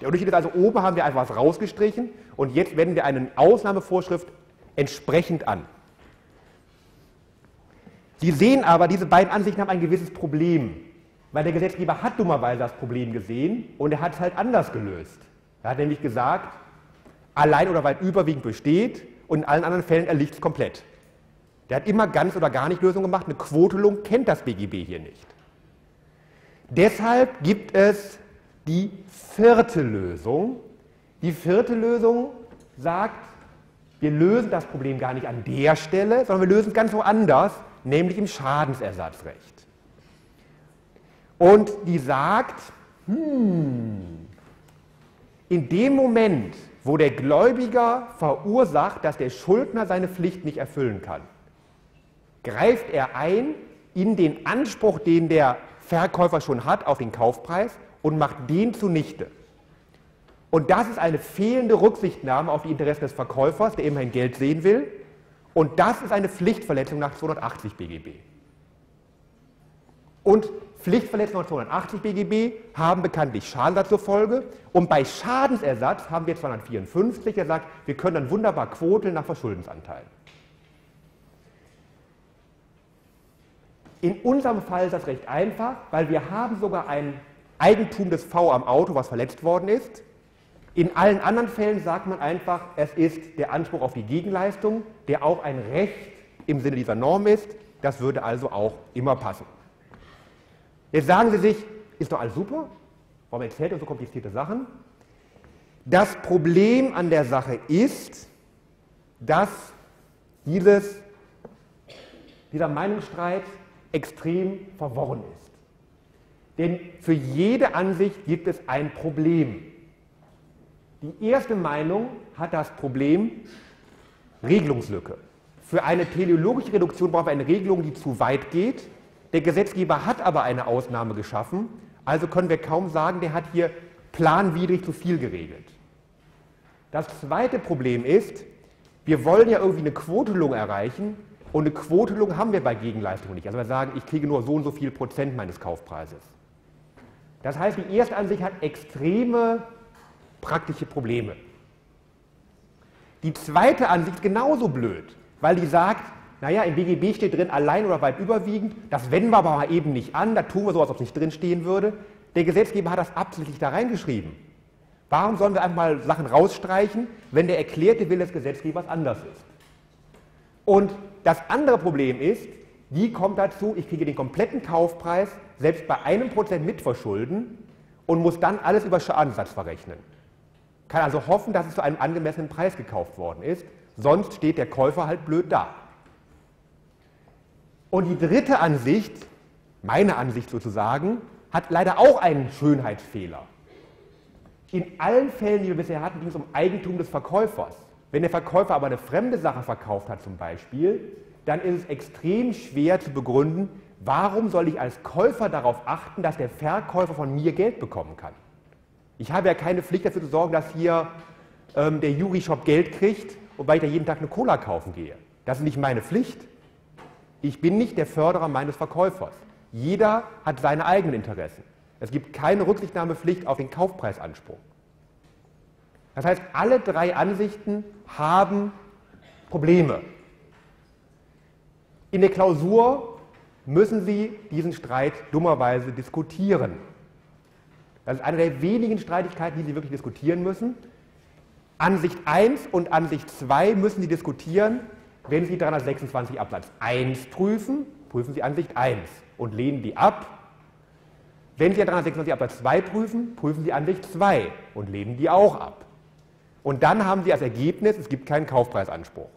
Der Unterschied ist also, oben haben wir einfach was rausgestrichen und jetzt wenden wir eine Ausnahmevorschrift entsprechend an. Sie sehen aber, diese beiden Ansichten haben ein gewisses Problem, weil der Gesetzgeber hat dummerweise das Problem gesehen und er hat es halt anders gelöst. Er hat nämlich gesagt, allein oder weit überwiegend besteht und in allen anderen Fällen erliegt es komplett. Der hat immer ganz oder gar nicht Lösung gemacht. Eine Quotelung kennt das BGB hier nicht. Deshalb gibt es die vierte Lösung. Die vierte Lösung sagt, wir lösen das Problem gar nicht an der Stelle, sondern wir lösen es ganz woanders, nämlich im Schadensersatzrecht. Und die sagt, hm, in dem Moment, wo der Gläubiger verursacht, dass der Schuldner seine Pflicht nicht erfüllen kann, greift er ein in den Anspruch, den der Verkäufer schon hat auf den Kaufpreis und macht den zunichte. Und das ist eine fehlende Rücksichtnahme auf die Interessen des Verkäufers, der immerhin Geld sehen will. Und das ist eine Pflichtverletzung nach 280 BGB. Und Pflichtverletzungen nach 280 BGB haben bekanntlich Schadensersatz zur Folge. Und bei Schadensersatz haben wir 254, der sagt, wir können dann wunderbar quoteln nach Verschuldensanteil. In unserem Fall ist das recht einfach, weil wir haben sogar ein Eigentum des V am Auto, was verletzt worden ist. In allen anderen Fällen sagt man einfach, es ist der Anspruch auf die Gegenleistung, der auch ein Recht im Sinne dieser Norm ist. Das würde also auch immer passen. Jetzt sagen Sie sich, ist doch alles super? Warum erzählt er so komplizierte Sachen? Das Problem an der Sache ist, dass dieses, dieser Meinungsstreit extrem verworren ist. Denn für jede Ansicht gibt es ein Problem. Die erste Meinung hat das Problem Regelungslücke. Für eine teleologische Reduktion brauchen wir eine Regelung, die zu weit geht. Der Gesetzgeber hat aber eine Ausnahme geschaffen, also können wir kaum sagen, der hat hier planwidrig zu viel geregelt. Das zweite Problem ist, wir wollen ja irgendwie eine Quotelung erreichen und eine Quotelung haben wir bei Gegenleistungen nicht. Also wir sagen, ich kriege nur so und so viel Prozent meines Kaufpreises. Das heißt, die erste Ansicht hat extreme praktische Probleme. Die zweite Ansicht ist genauso blöd, weil die sagt, naja, im BGB steht drin allein oder weit überwiegend, das wenden wir aber mal eben nicht an, da tun wir so, als ob es nicht drin stehen würde. Der Gesetzgeber hat das absichtlich da reingeschrieben. Warum sollen wir einfach mal Sachen rausstreichen, wenn der erklärte Wille des Gesetzgebers anders ist? Und das andere Problem ist, wie kommt dazu, ich kriege den kompletten Kaufpreis selbst bei einem Prozent mitverschulden und muss dann alles über Schadenssatz verrechnen. Kann also hoffen, dass es zu einem angemessenen Preis gekauft worden ist, sonst steht der Käufer halt blöd da. Und die dritte Ansicht, meine Ansicht sozusagen, hat leider auch einen Schönheitsfehler. In allen Fällen, die wir bisher hatten, ging es um Eigentum des Verkäufers. Wenn der Verkäufer aber eine fremde Sache verkauft hat zum Beispiel, dann ist es extrem schwer zu begründen, warum soll ich als Käufer darauf achten, dass der Verkäufer von mir Geld bekommen kann. Ich habe ja keine Pflicht dafür zu sorgen, dass hier ähm, der Juri-Shop Geld kriegt, wobei ich da jeden Tag eine Cola kaufen gehe. Das ist nicht meine Pflicht. Ich bin nicht der Förderer meines Verkäufers. Jeder hat seine eigenen Interessen. Es gibt keine Rücksichtnahmepflicht auf den Kaufpreisanspruch. Das heißt, alle drei Ansichten haben Probleme. In der Klausur müssen Sie diesen Streit dummerweise diskutieren. Das ist eine der wenigen Streitigkeiten, die Sie wirklich diskutieren müssen. Ansicht 1 und Ansicht 2 müssen Sie diskutieren, wenn Sie 326 Absatz 1 prüfen prüfen Sie Ansicht 1 und lehnen die ab. Wenn Sie 326 Absatz 2 prüfen, prüfen Sie Ansicht 2 und lehnen die auch ab. Und dann haben Sie als Ergebnis, es gibt keinen Kaufpreisanspruch.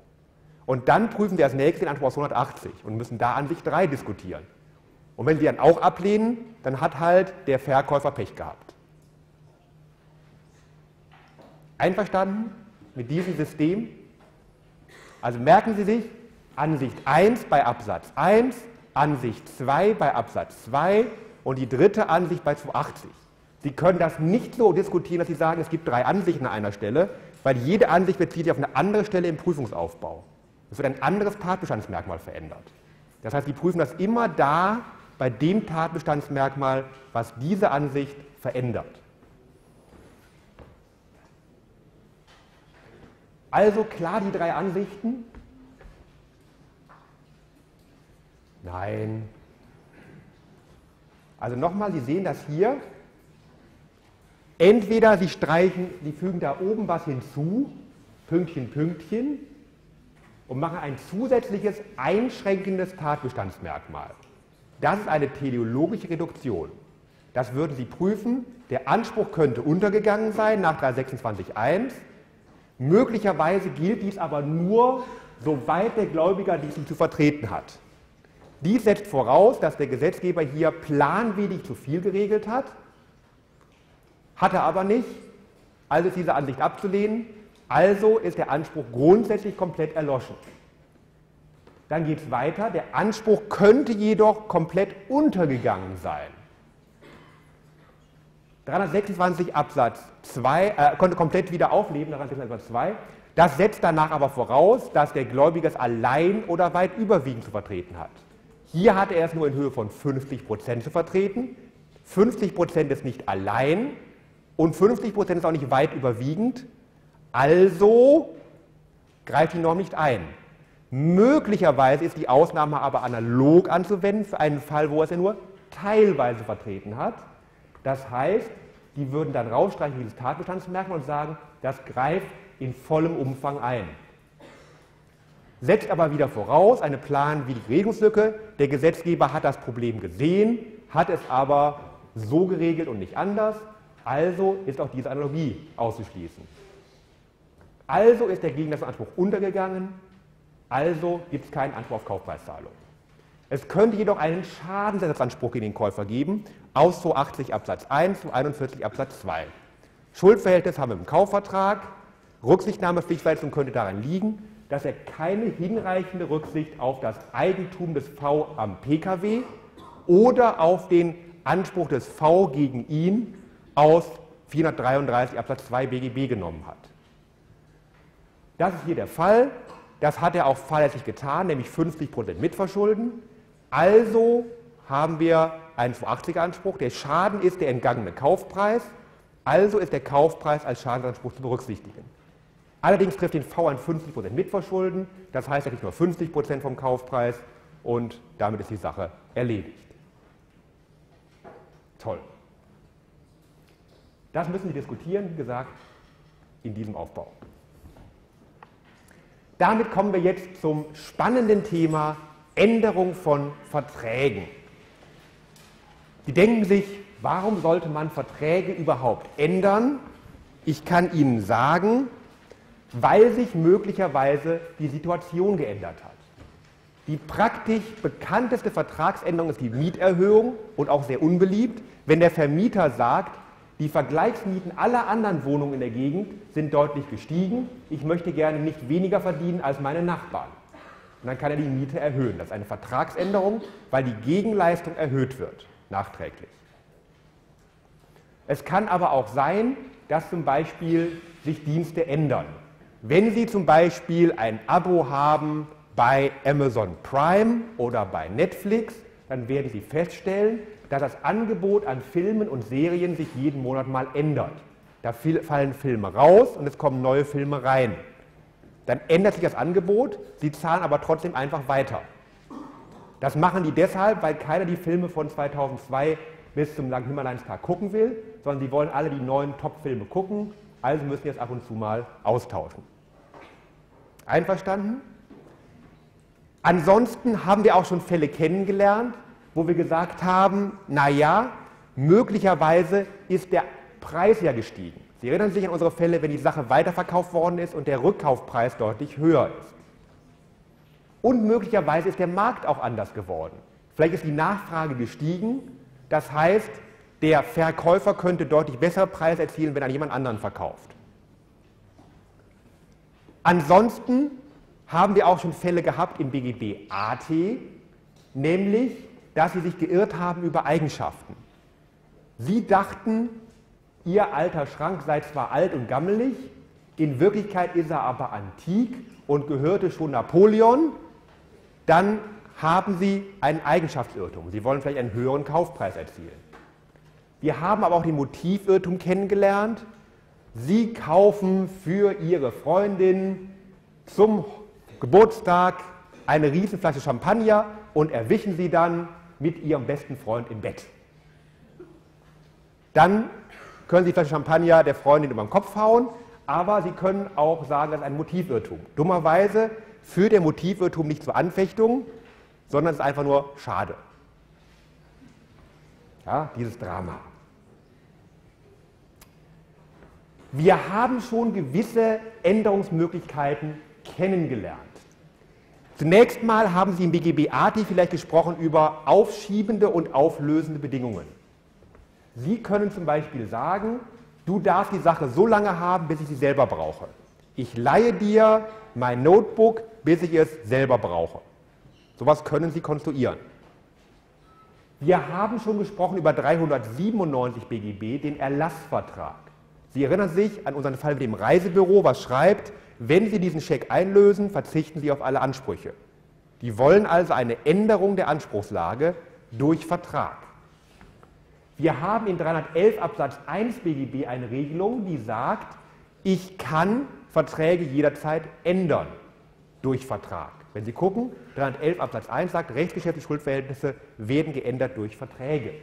Und dann prüfen Sie als nächstes den Anspruch aus 180 und müssen da Ansicht 3 diskutieren. Und wenn Sie dann auch ablehnen, dann hat halt der Verkäufer Pech gehabt. Einverstanden mit diesem System? Also merken Sie sich, Ansicht 1 bei Absatz 1, Ansicht 2 bei Absatz 2 und die dritte Ansicht bei 280. Sie können das nicht so diskutieren, dass Sie sagen, es gibt drei Ansichten an einer Stelle, weil jede Ansicht bezieht sich auf eine andere Stelle im Prüfungsaufbau. Es wird ein anderes Tatbestandsmerkmal verändert. Das heißt, Sie prüfen das immer da bei dem Tatbestandsmerkmal, was diese Ansicht verändert. Also klar die drei Ansichten? Nein. Also nochmal, Sie sehen das hier. Entweder Sie streichen, Sie fügen da oben was hinzu, Pünktchen, Pünktchen, und machen ein zusätzliches einschränkendes Tatbestandsmerkmal. Das ist eine teleologische Reduktion. Das würden Sie prüfen. Der Anspruch könnte untergegangen sein nach 326.1. Möglicherweise gilt dies aber nur, soweit der Gläubiger diesen zu vertreten hat. Dies setzt voraus, dass der Gesetzgeber hier planwidrig zu viel geregelt hat, hat er aber nicht, also ist diese Ansicht abzulehnen, also ist der Anspruch grundsätzlich komplett erloschen. Dann geht es weiter, der Anspruch könnte jedoch komplett untergegangen sein. 326 Absatz 2, äh, konnte komplett wieder aufleben, 326 Absatz 2. Das setzt danach aber voraus, dass der Gläubiger es allein oder weit überwiegend zu vertreten hat. Hier hat er es nur in Höhe von 50 Prozent zu vertreten. 50 Prozent ist nicht allein und 50 Prozent ist auch nicht weit überwiegend. Also greift die Norm nicht ein. Möglicherweise ist die Ausnahme aber analog anzuwenden für einen Fall, wo es ja nur teilweise vertreten hat. Das heißt, die würden dann rausstreichen dieses Tatbestandsmerkmal und sagen, das greift in vollem Umfang ein setzt aber wieder voraus eine planwidrige Regelungslücke. Der Gesetzgeber hat das Problem gesehen, hat es aber so geregelt und nicht anders. Also ist auch diese Analogie auszuschließen. Also ist der Gegenleistungsanspruch untergegangen, also gibt es keinen Anspruch auf Kaufpreiszahlung. Es könnte jedoch einen Schadensersatzanspruch gegen den Käufer geben, aus 280 Absatz 1 zu 41 Absatz 2. Schuldverhältnis haben wir im Kaufvertrag, Rücksichtnahmepflichtverletzung könnte daran liegen, dass er keine hinreichende Rücksicht auf das Eigentum des V am Pkw oder auf den Anspruch des V gegen ihn aus 433 Absatz 2 BGB genommen hat. Das ist hier der Fall. Das hat er auch fahrlässig getan, nämlich 50% mitverschulden. Also haben wir einen 280er Anspruch. Der Schaden ist der entgangene Kaufpreis. Also ist der Kaufpreis als Schadensanspruch zu berücksichtigen. Allerdings trifft den V an 50% Mitverschulden, das heißt, er kriegt nur 50% vom Kaufpreis und damit ist die Sache erledigt. Toll. Das müssen wir diskutieren, wie gesagt, in diesem Aufbau. Damit kommen wir jetzt zum spannenden Thema Änderung von Verträgen. Die denken sich, warum sollte man Verträge überhaupt ändern? Ich kann Ihnen sagen, weil sich möglicherweise die Situation geändert hat. Die praktisch bekannteste Vertragsänderung ist die Mieterhöhung und auch sehr unbeliebt, wenn der Vermieter sagt, die Vergleichsmieten aller anderen Wohnungen in der Gegend sind deutlich gestiegen, ich möchte gerne nicht weniger verdienen als meine Nachbarn. Und dann kann er die Miete erhöhen. Das ist eine Vertragsänderung, weil die Gegenleistung erhöht wird, nachträglich. Es kann aber auch sein, dass zum Beispiel sich Dienste ändern. Wenn Sie zum Beispiel ein Abo haben bei Amazon Prime oder bei Netflix, dann werden Sie feststellen, dass das Angebot an Filmen und Serien sich jeden Monat mal ändert. Da fallen Filme raus und es kommen neue Filme rein. Dann ändert sich das Angebot, Sie zahlen aber trotzdem einfach weiter. Das machen die deshalb, weil keiner die Filme von 2002 bis zum Lang Himmeleinstag gucken will, sondern sie wollen alle die neuen Top-Filme gucken, also müssen es ab und zu mal austauschen. Einverstanden? Ansonsten haben wir auch schon Fälle kennengelernt, wo wir gesagt haben, naja, möglicherweise ist der Preis ja gestiegen. Sie erinnern sich an unsere Fälle, wenn die Sache weiterverkauft worden ist und der Rückkaufpreis deutlich höher ist. Und möglicherweise ist der Markt auch anders geworden. Vielleicht ist die Nachfrage gestiegen, das heißt, der Verkäufer könnte deutlich bessere Preise erzielen, wenn er an jemand anderen verkauft. Ansonsten haben wir auch schon Fälle gehabt im BGB AT, nämlich, dass sie sich geirrt haben über Eigenschaften. Sie dachten, ihr alter Schrank sei zwar alt und gammelig, in Wirklichkeit ist er aber antik und gehörte schon Napoleon, dann haben Sie einen Eigenschaftsirrtum. Sie wollen vielleicht einen höheren Kaufpreis erzielen. Wir haben aber auch den Motivirrtum kennengelernt. Sie kaufen für Ihre Freundin zum Geburtstag eine Riesenflasche Champagner und erwischen sie dann mit Ihrem besten Freund im Bett. Dann können Sie die Flasche Champagner der Freundin über den Kopf hauen, aber Sie können auch sagen, das ist ein Motivirrtum. Dummerweise führt der Motivirrtum nicht zur Anfechtung, sondern es ist einfach nur schade. Ja, dieses Drama. Wir haben schon gewisse Änderungsmöglichkeiten kennengelernt. Zunächst mal haben Sie im BGB AT vielleicht gesprochen über aufschiebende und auflösende Bedingungen. Sie können zum Beispiel sagen, du darfst die Sache so lange haben, bis ich sie selber brauche. Ich leihe dir mein Notebook, bis ich es selber brauche. Sowas können Sie konstruieren. Wir haben schon gesprochen über 397 BGB, den Erlassvertrag. Sie erinnern sich an unseren Fall mit dem Reisebüro, was schreibt, wenn Sie diesen Scheck einlösen, verzichten Sie auf alle Ansprüche. Die wollen also eine Änderung der Anspruchslage durch Vertrag. Wir haben in 311 Absatz 1 BGB eine Regelung, die sagt, ich kann Verträge jederzeit ändern durch Vertrag. Wenn Sie gucken, 311 Absatz 1 sagt, rechtsgeschäftliche Schuldverhältnisse werden geändert durch Verträge.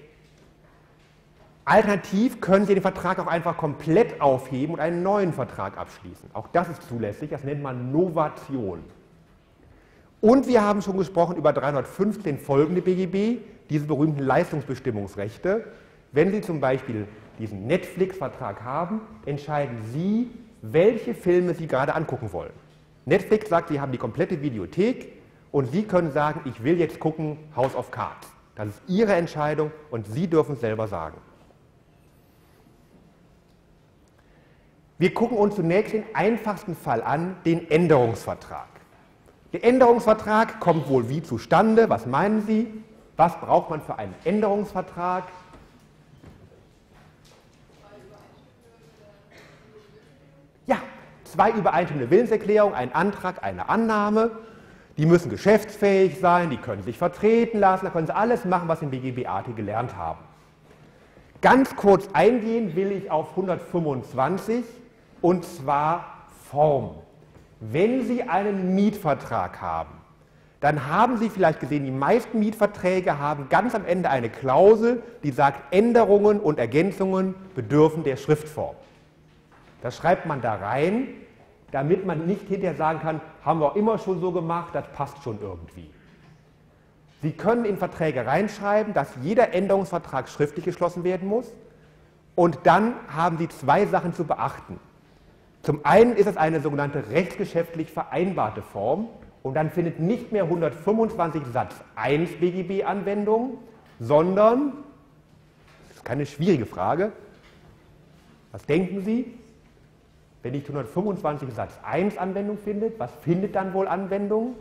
Alternativ können Sie den Vertrag auch einfach komplett aufheben und einen neuen Vertrag abschließen. Auch das ist zulässig, das nennt man Novation. Und wir haben schon gesprochen über 315 folgende BGB, diese berühmten Leistungsbestimmungsrechte. Wenn Sie zum Beispiel diesen Netflix-Vertrag haben, entscheiden Sie, welche Filme Sie gerade angucken wollen. Netflix sagt, Sie haben die komplette Videothek und Sie können sagen, ich will jetzt gucken House of Cards. Das ist Ihre Entscheidung und Sie dürfen es selber sagen. Wir gucken uns zunächst den einfachsten Fall an, den Änderungsvertrag. Der Änderungsvertrag kommt wohl wie zustande? Was meinen Sie? Was braucht man für einen Änderungsvertrag? Ja, zwei übereinstimmende Willenserklärungen, ein Antrag, eine Annahme. Die müssen geschäftsfähig sein, die können sich vertreten lassen, da können sie alles machen, was im BGB-AT gelernt haben. Ganz kurz eingehen will ich auf 125 und zwar Form. Wenn Sie einen Mietvertrag haben, dann haben Sie vielleicht gesehen, die meisten Mietverträge haben ganz am Ende eine Klausel, die sagt, Änderungen und Ergänzungen bedürfen der Schriftform. Das schreibt man da rein, damit man nicht hinterher sagen kann, haben wir auch immer schon so gemacht, das passt schon irgendwie. Sie können in Verträge reinschreiben, dass jeder Änderungsvertrag schriftlich geschlossen werden muss und dann haben Sie zwei Sachen zu beachten. Zum einen ist es eine sogenannte rechtsgeschäftlich vereinbarte Form und dann findet nicht mehr 125 Satz 1 BGB Anwendung, sondern, das ist keine schwierige Frage, was denken Sie, wenn nicht 125 Satz 1 Anwendung findet, was findet dann wohl Anwendung?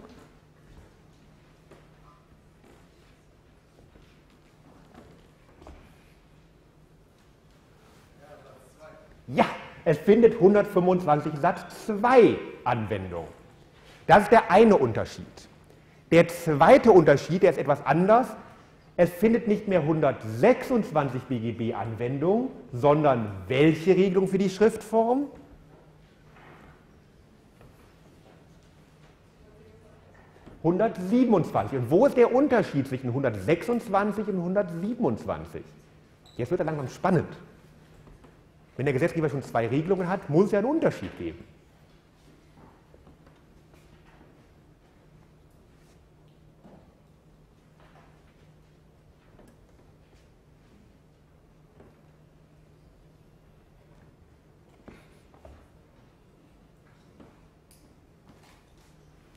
Ja, es findet 125 Satz 2 Anwendung. Das ist der eine Unterschied. Der zweite Unterschied, der ist etwas anders. Es findet nicht mehr 126 BGB Anwendung, sondern welche Regelung für die Schriftform? ...127. Und wo ist der Unterschied zwischen 126 und 127? Jetzt wird er langsam spannend. Wenn der Gesetzgeber schon zwei Regelungen hat, muss es ja einen Unterschied geben.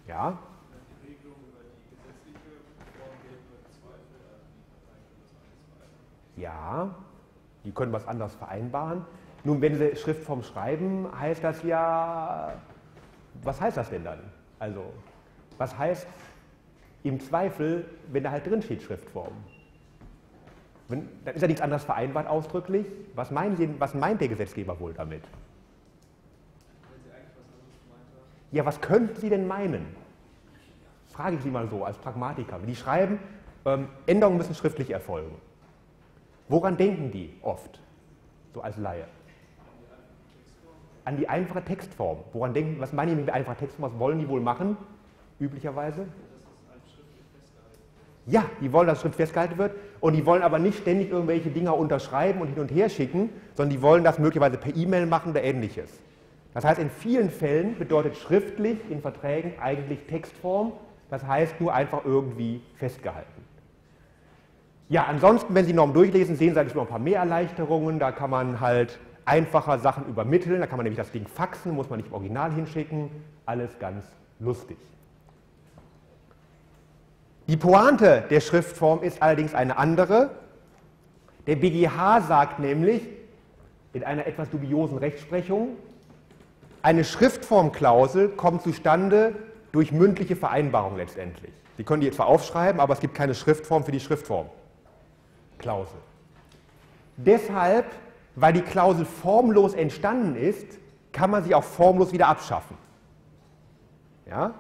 Ja. Ja, die können was anderes vereinbaren. Nun, wenn sie Schriftform schreiben, heißt das ja, was heißt das denn dann? Also, was heißt im Zweifel, wenn da halt drin steht Schriftform? Wenn, dann ist ja nichts anderes vereinbart ausdrücklich. Was, meinen Sie, was meint der Gesetzgeber wohl damit? Wenn. Ja, was könnten Sie denn meinen? Frage ich Sie mal so als Pragmatiker. Die schreiben, ähm, Änderungen müssen schriftlich erfolgen. Woran denken die oft, so als Laie? An die einfache Textform. Woran denken, was meinen die mit einfacher Textform? Was wollen die wohl machen, üblicherweise? Ja, die wollen, dass Schrift festgehalten wird und die wollen aber nicht ständig irgendwelche Dinger unterschreiben und hin und her schicken, sondern die wollen das möglicherweise per E-Mail machen oder ähnliches. Das heißt, in vielen Fällen bedeutet schriftlich in Verträgen eigentlich Textform, das heißt nur einfach irgendwie festgehalten. Ja, ansonsten, wenn Sie Norm durchlesen, sehen Sie eigentlich noch ein paar mehr Erleichterungen. Da kann man halt einfacher Sachen übermitteln. Da kann man nämlich das Ding faxen, muss man nicht im Original hinschicken. Alles ganz lustig. Die Pointe der Schriftform ist allerdings eine andere. Der BGH sagt nämlich in einer etwas dubiosen Rechtsprechung, eine Schriftformklausel kommt zustande durch mündliche Vereinbarung letztendlich. Sie können die zwar aufschreiben, aber es gibt keine Schriftform für die Schriftformklausel. Deshalb, weil die Klausel formlos entstanden ist, kann man sie auch formlos wieder abschaffen. Ja?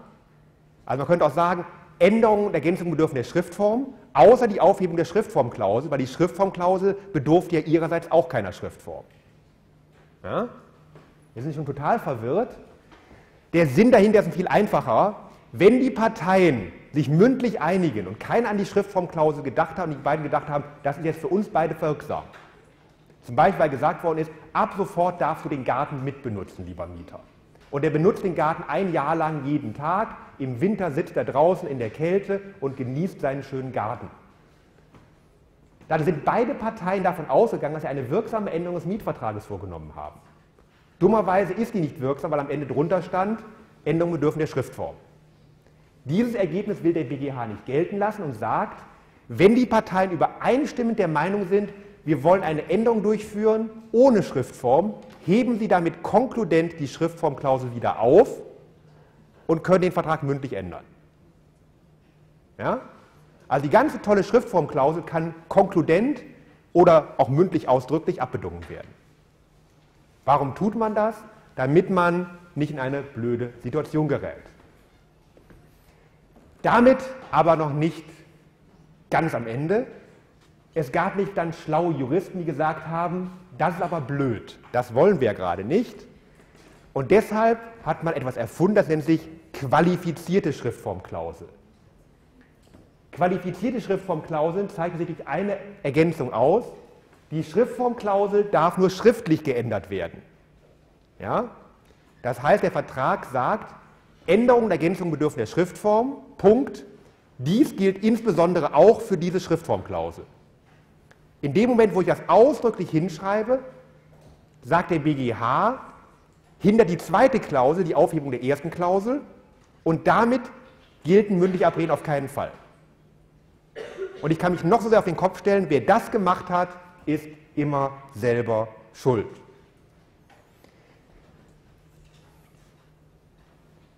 Also man könnte auch sagen, Änderungen und Ergänzungen bedürfen der Schriftform, außer die Aufhebung der Schriftformklausel, weil die Schriftformklausel bedurfte ja ihrerseits auch keiner Schriftform. Ja? Wir sind schon total verwirrt. Der Sinn dahinter ist viel einfacher. Wenn die Parteien sich mündlich einigen und keiner an die Schriftformklausel gedacht haben, und die beiden gedacht haben, das ist jetzt für uns beide wirksam. Zum Beispiel, weil gesagt worden ist, ab sofort darfst du den Garten mitbenutzen, lieber Mieter. Und er benutzt den Garten ein Jahr lang jeden Tag. Im Winter sitzt er draußen in der Kälte und genießt seinen schönen Garten. Dann sind beide Parteien davon ausgegangen, dass sie eine wirksame Änderung des Mietvertrages vorgenommen haben. Dummerweise ist die nicht wirksam, weil am Ende drunter stand, Änderungen bedürfen der Schriftform. Dieses Ergebnis will der BGH nicht gelten lassen und sagt, wenn die Parteien übereinstimmend der Meinung sind, wir wollen eine Änderung durchführen ohne Schriftform, heben sie damit konkludent die Schriftformklausel wieder auf und können den Vertrag mündlich ändern. Ja? Also die ganze tolle Schriftformklausel kann konkludent oder auch mündlich ausdrücklich abbedungen werden. Warum tut man das? Damit man nicht in eine blöde Situation gerät. Damit aber noch nicht ganz am Ende. Es gab nicht dann schlaue Juristen, die gesagt haben, das ist aber blöd, das wollen wir gerade nicht. Und deshalb hat man etwas erfunden, das nennt sich qualifizierte Schriftformklausel. Qualifizierte Schriftformklauseln zeichnen sich durch eine Ergänzung aus. Die Schriftformklausel darf nur schriftlich geändert werden. Ja? Das heißt, der Vertrag sagt, Änderungen und Ergänzungen bedürfen der Schriftform. Punkt. Dies gilt insbesondere auch für diese Schriftformklausel. In dem Moment, wo ich das ausdrücklich hinschreibe, sagt der BGH, hindert die zweite Klausel die Aufhebung der ersten Klausel und damit gilt ein mündlicher Abreden auf keinen Fall. Und ich kann mich noch so sehr auf den Kopf stellen, wer das gemacht hat, ist immer selber schuld.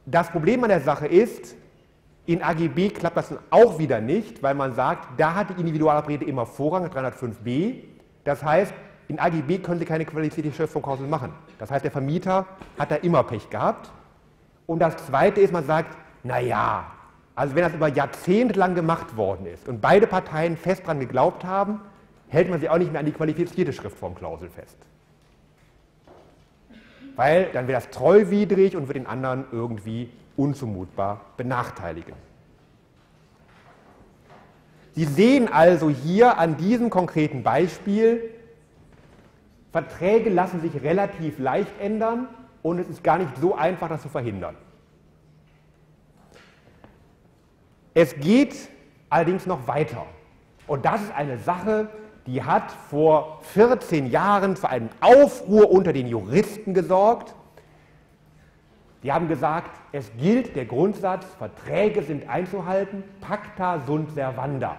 Das Problem an der Sache ist, in AGB klappt das auch wieder nicht, weil man sagt, da hat die Individualabrede immer Vorrang, 305b. Das heißt, in AGB können Sie keine qualifizierte Schriftformklausel machen. Das heißt, der Vermieter hat da immer Pech gehabt. Und das Zweite ist, man sagt, naja, also wenn das über Jahrzehnte lang gemacht worden ist und beide Parteien fest daran geglaubt haben, hält man sich auch nicht mehr an die qualifizierte Schriftformklausel fest. Weil dann wäre das treuwidrig und wird den anderen irgendwie unzumutbar benachteiligen. Sie sehen also hier an diesem konkreten Beispiel, Verträge lassen sich relativ leicht ändern und es ist gar nicht so einfach, das zu verhindern. Es geht allerdings noch weiter. Und das ist eine Sache, die hat vor 14 Jahren für einen Aufruhr unter den Juristen gesorgt. Die haben gesagt, es gilt der Grundsatz, Verträge sind einzuhalten, pacta sunt servanda.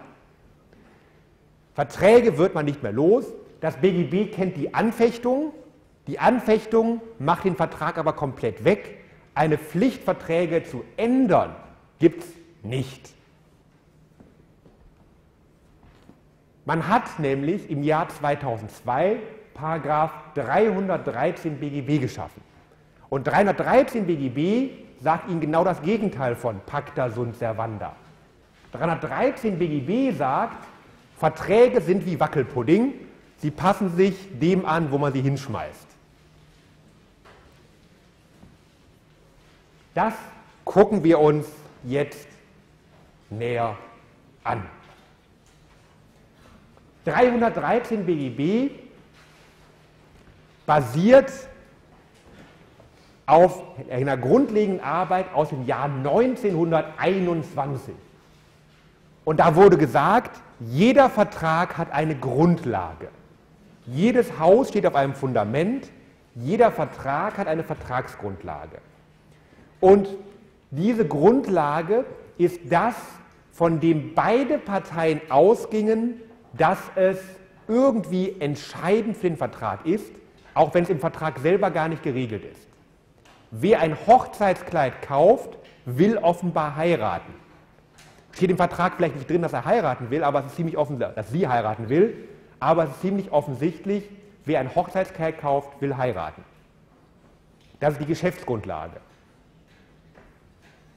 Verträge wird man nicht mehr los. Das BGB kennt die Anfechtung. Die Anfechtung macht den Vertrag aber komplett weg. Eine Pflicht, Verträge zu ändern, gibt es nicht. Man hat nämlich im Jahr 2002 Paragraph 313 BGB geschaffen. Und 313 BGB sagt Ihnen genau das Gegenteil von Pacta sunt servanda. 313 BGB sagt, Verträge sind wie Wackelpudding, sie passen sich dem an, wo man sie hinschmeißt. Das gucken wir uns jetzt näher an. 313 BGB basiert auf einer grundlegenden Arbeit aus dem Jahr 1921. Und da wurde gesagt, jeder Vertrag hat eine Grundlage. Jedes Haus steht auf einem Fundament, jeder Vertrag hat eine Vertragsgrundlage. Und diese Grundlage ist das, von dem beide Parteien ausgingen, dass es irgendwie entscheidend für den Vertrag ist, auch wenn es im Vertrag selber gar nicht geregelt ist. Wer ein Hochzeitskleid kauft, will offenbar heiraten. Steht im Vertrag vielleicht nicht drin, dass er heiraten will, aber es ist ziemlich offensichtlich, dass sie heiraten will, aber es ist ziemlich offensichtlich, wer ein Hochzeitskleid kauft, will heiraten. Das ist die Geschäftsgrundlage.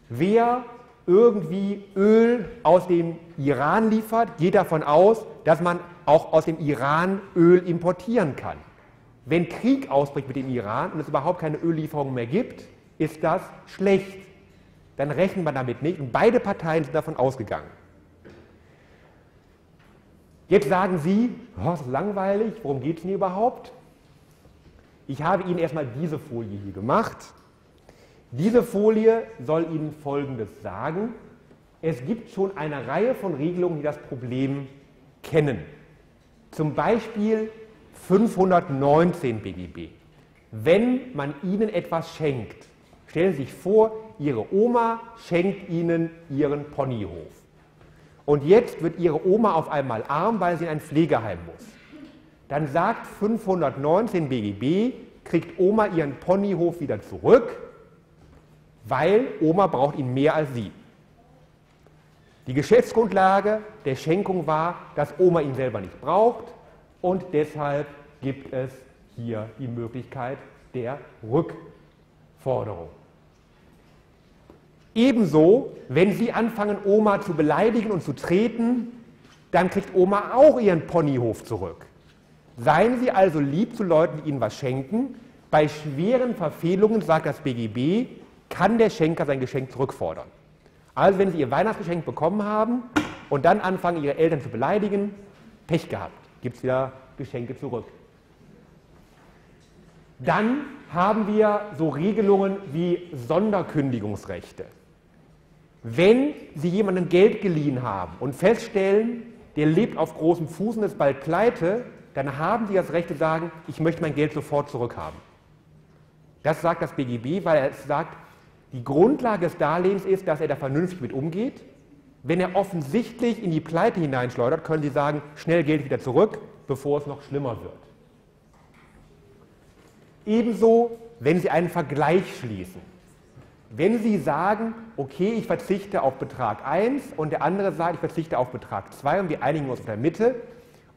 Wer irgendwie Öl aus dem Iran liefert, geht davon aus, dass man auch aus dem Iran Öl importieren kann. Wenn Krieg ausbricht mit dem Iran und es überhaupt keine Öllieferungen mehr gibt, ist das schlecht. Dann rechnet man damit nicht und beide Parteien sind davon ausgegangen. Jetzt sagen Sie, oh, ist langweilig, worum geht es denn überhaupt? Ich habe Ihnen erstmal diese Folie hier gemacht. Diese Folie soll Ihnen Folgendes sagen. Es gibt schon eine Reihe von Regelungen, die das Problem kennen. Zum Beispiel 519 BGB. Wenn man Ihnen etwas schenkt, stellen Sie sich vor, Ihre Oma schenkt Ihnen Ihren Ponyhof. Und jetzt wird Ihre Oma auf einmal arm, weil sie in ein Pflegeheim muss. Dann sagt 519 BGB, kriegt Oma ihren Ponyhof wieder zurück, weil Oma braucht ihn mehr als sie. Die Geschäftsgrundlage der Schenkung war, dass Oma ihn selber nicht braucht und deshalb gibt es hier die Möglichkeit der Rückforderung. Ebenso, wenn Sie anfangen, Oma zu beleidigen und zu treten, dann kriegt Oma auch ihren Ponyhof zurück. Seien Sie also lieb zu Leuten, die Ihnen was schenken. Bei schweren Verfehlungen, sagt das BGB, kann der Schenker sein Geschenk zurückfordern. Also wenn Sie Ihr Weihnachtsgeschenk bekommen haben und dann anfangen, Ihre Eltern zu beleidigen, Pech gehabt, gibt es wieder Geschenke zurück. Dann haben wir so Regelungen wie Sonderkündigungsrechte. Wenn Sie jemandem Geld geliehen haben und feststellen, der lebt auf großem Fuß und ist bald pleite, dann haben Sie das Recht zu sagen, ich möchte mein Geld sofort zurückhaben. Das sagt das BGB, weil es sagt, die Grundlage des Darlehens ist, dass er da vernünftig mit umgeht. Wenn er offensichtlich in die Pleite hineinschleudert, können Sie sagen, schnell Geld wieder zurück, bevor es noch schlimmer wird. Ebenso, wenn Sie einen Vergleich schließen. Wenn Sie sagen, okay, ich verzichte auf Betrag 1 und der andere sagt, ich verzichte auf Betrag 2 und wir einigen uns auf der Mitte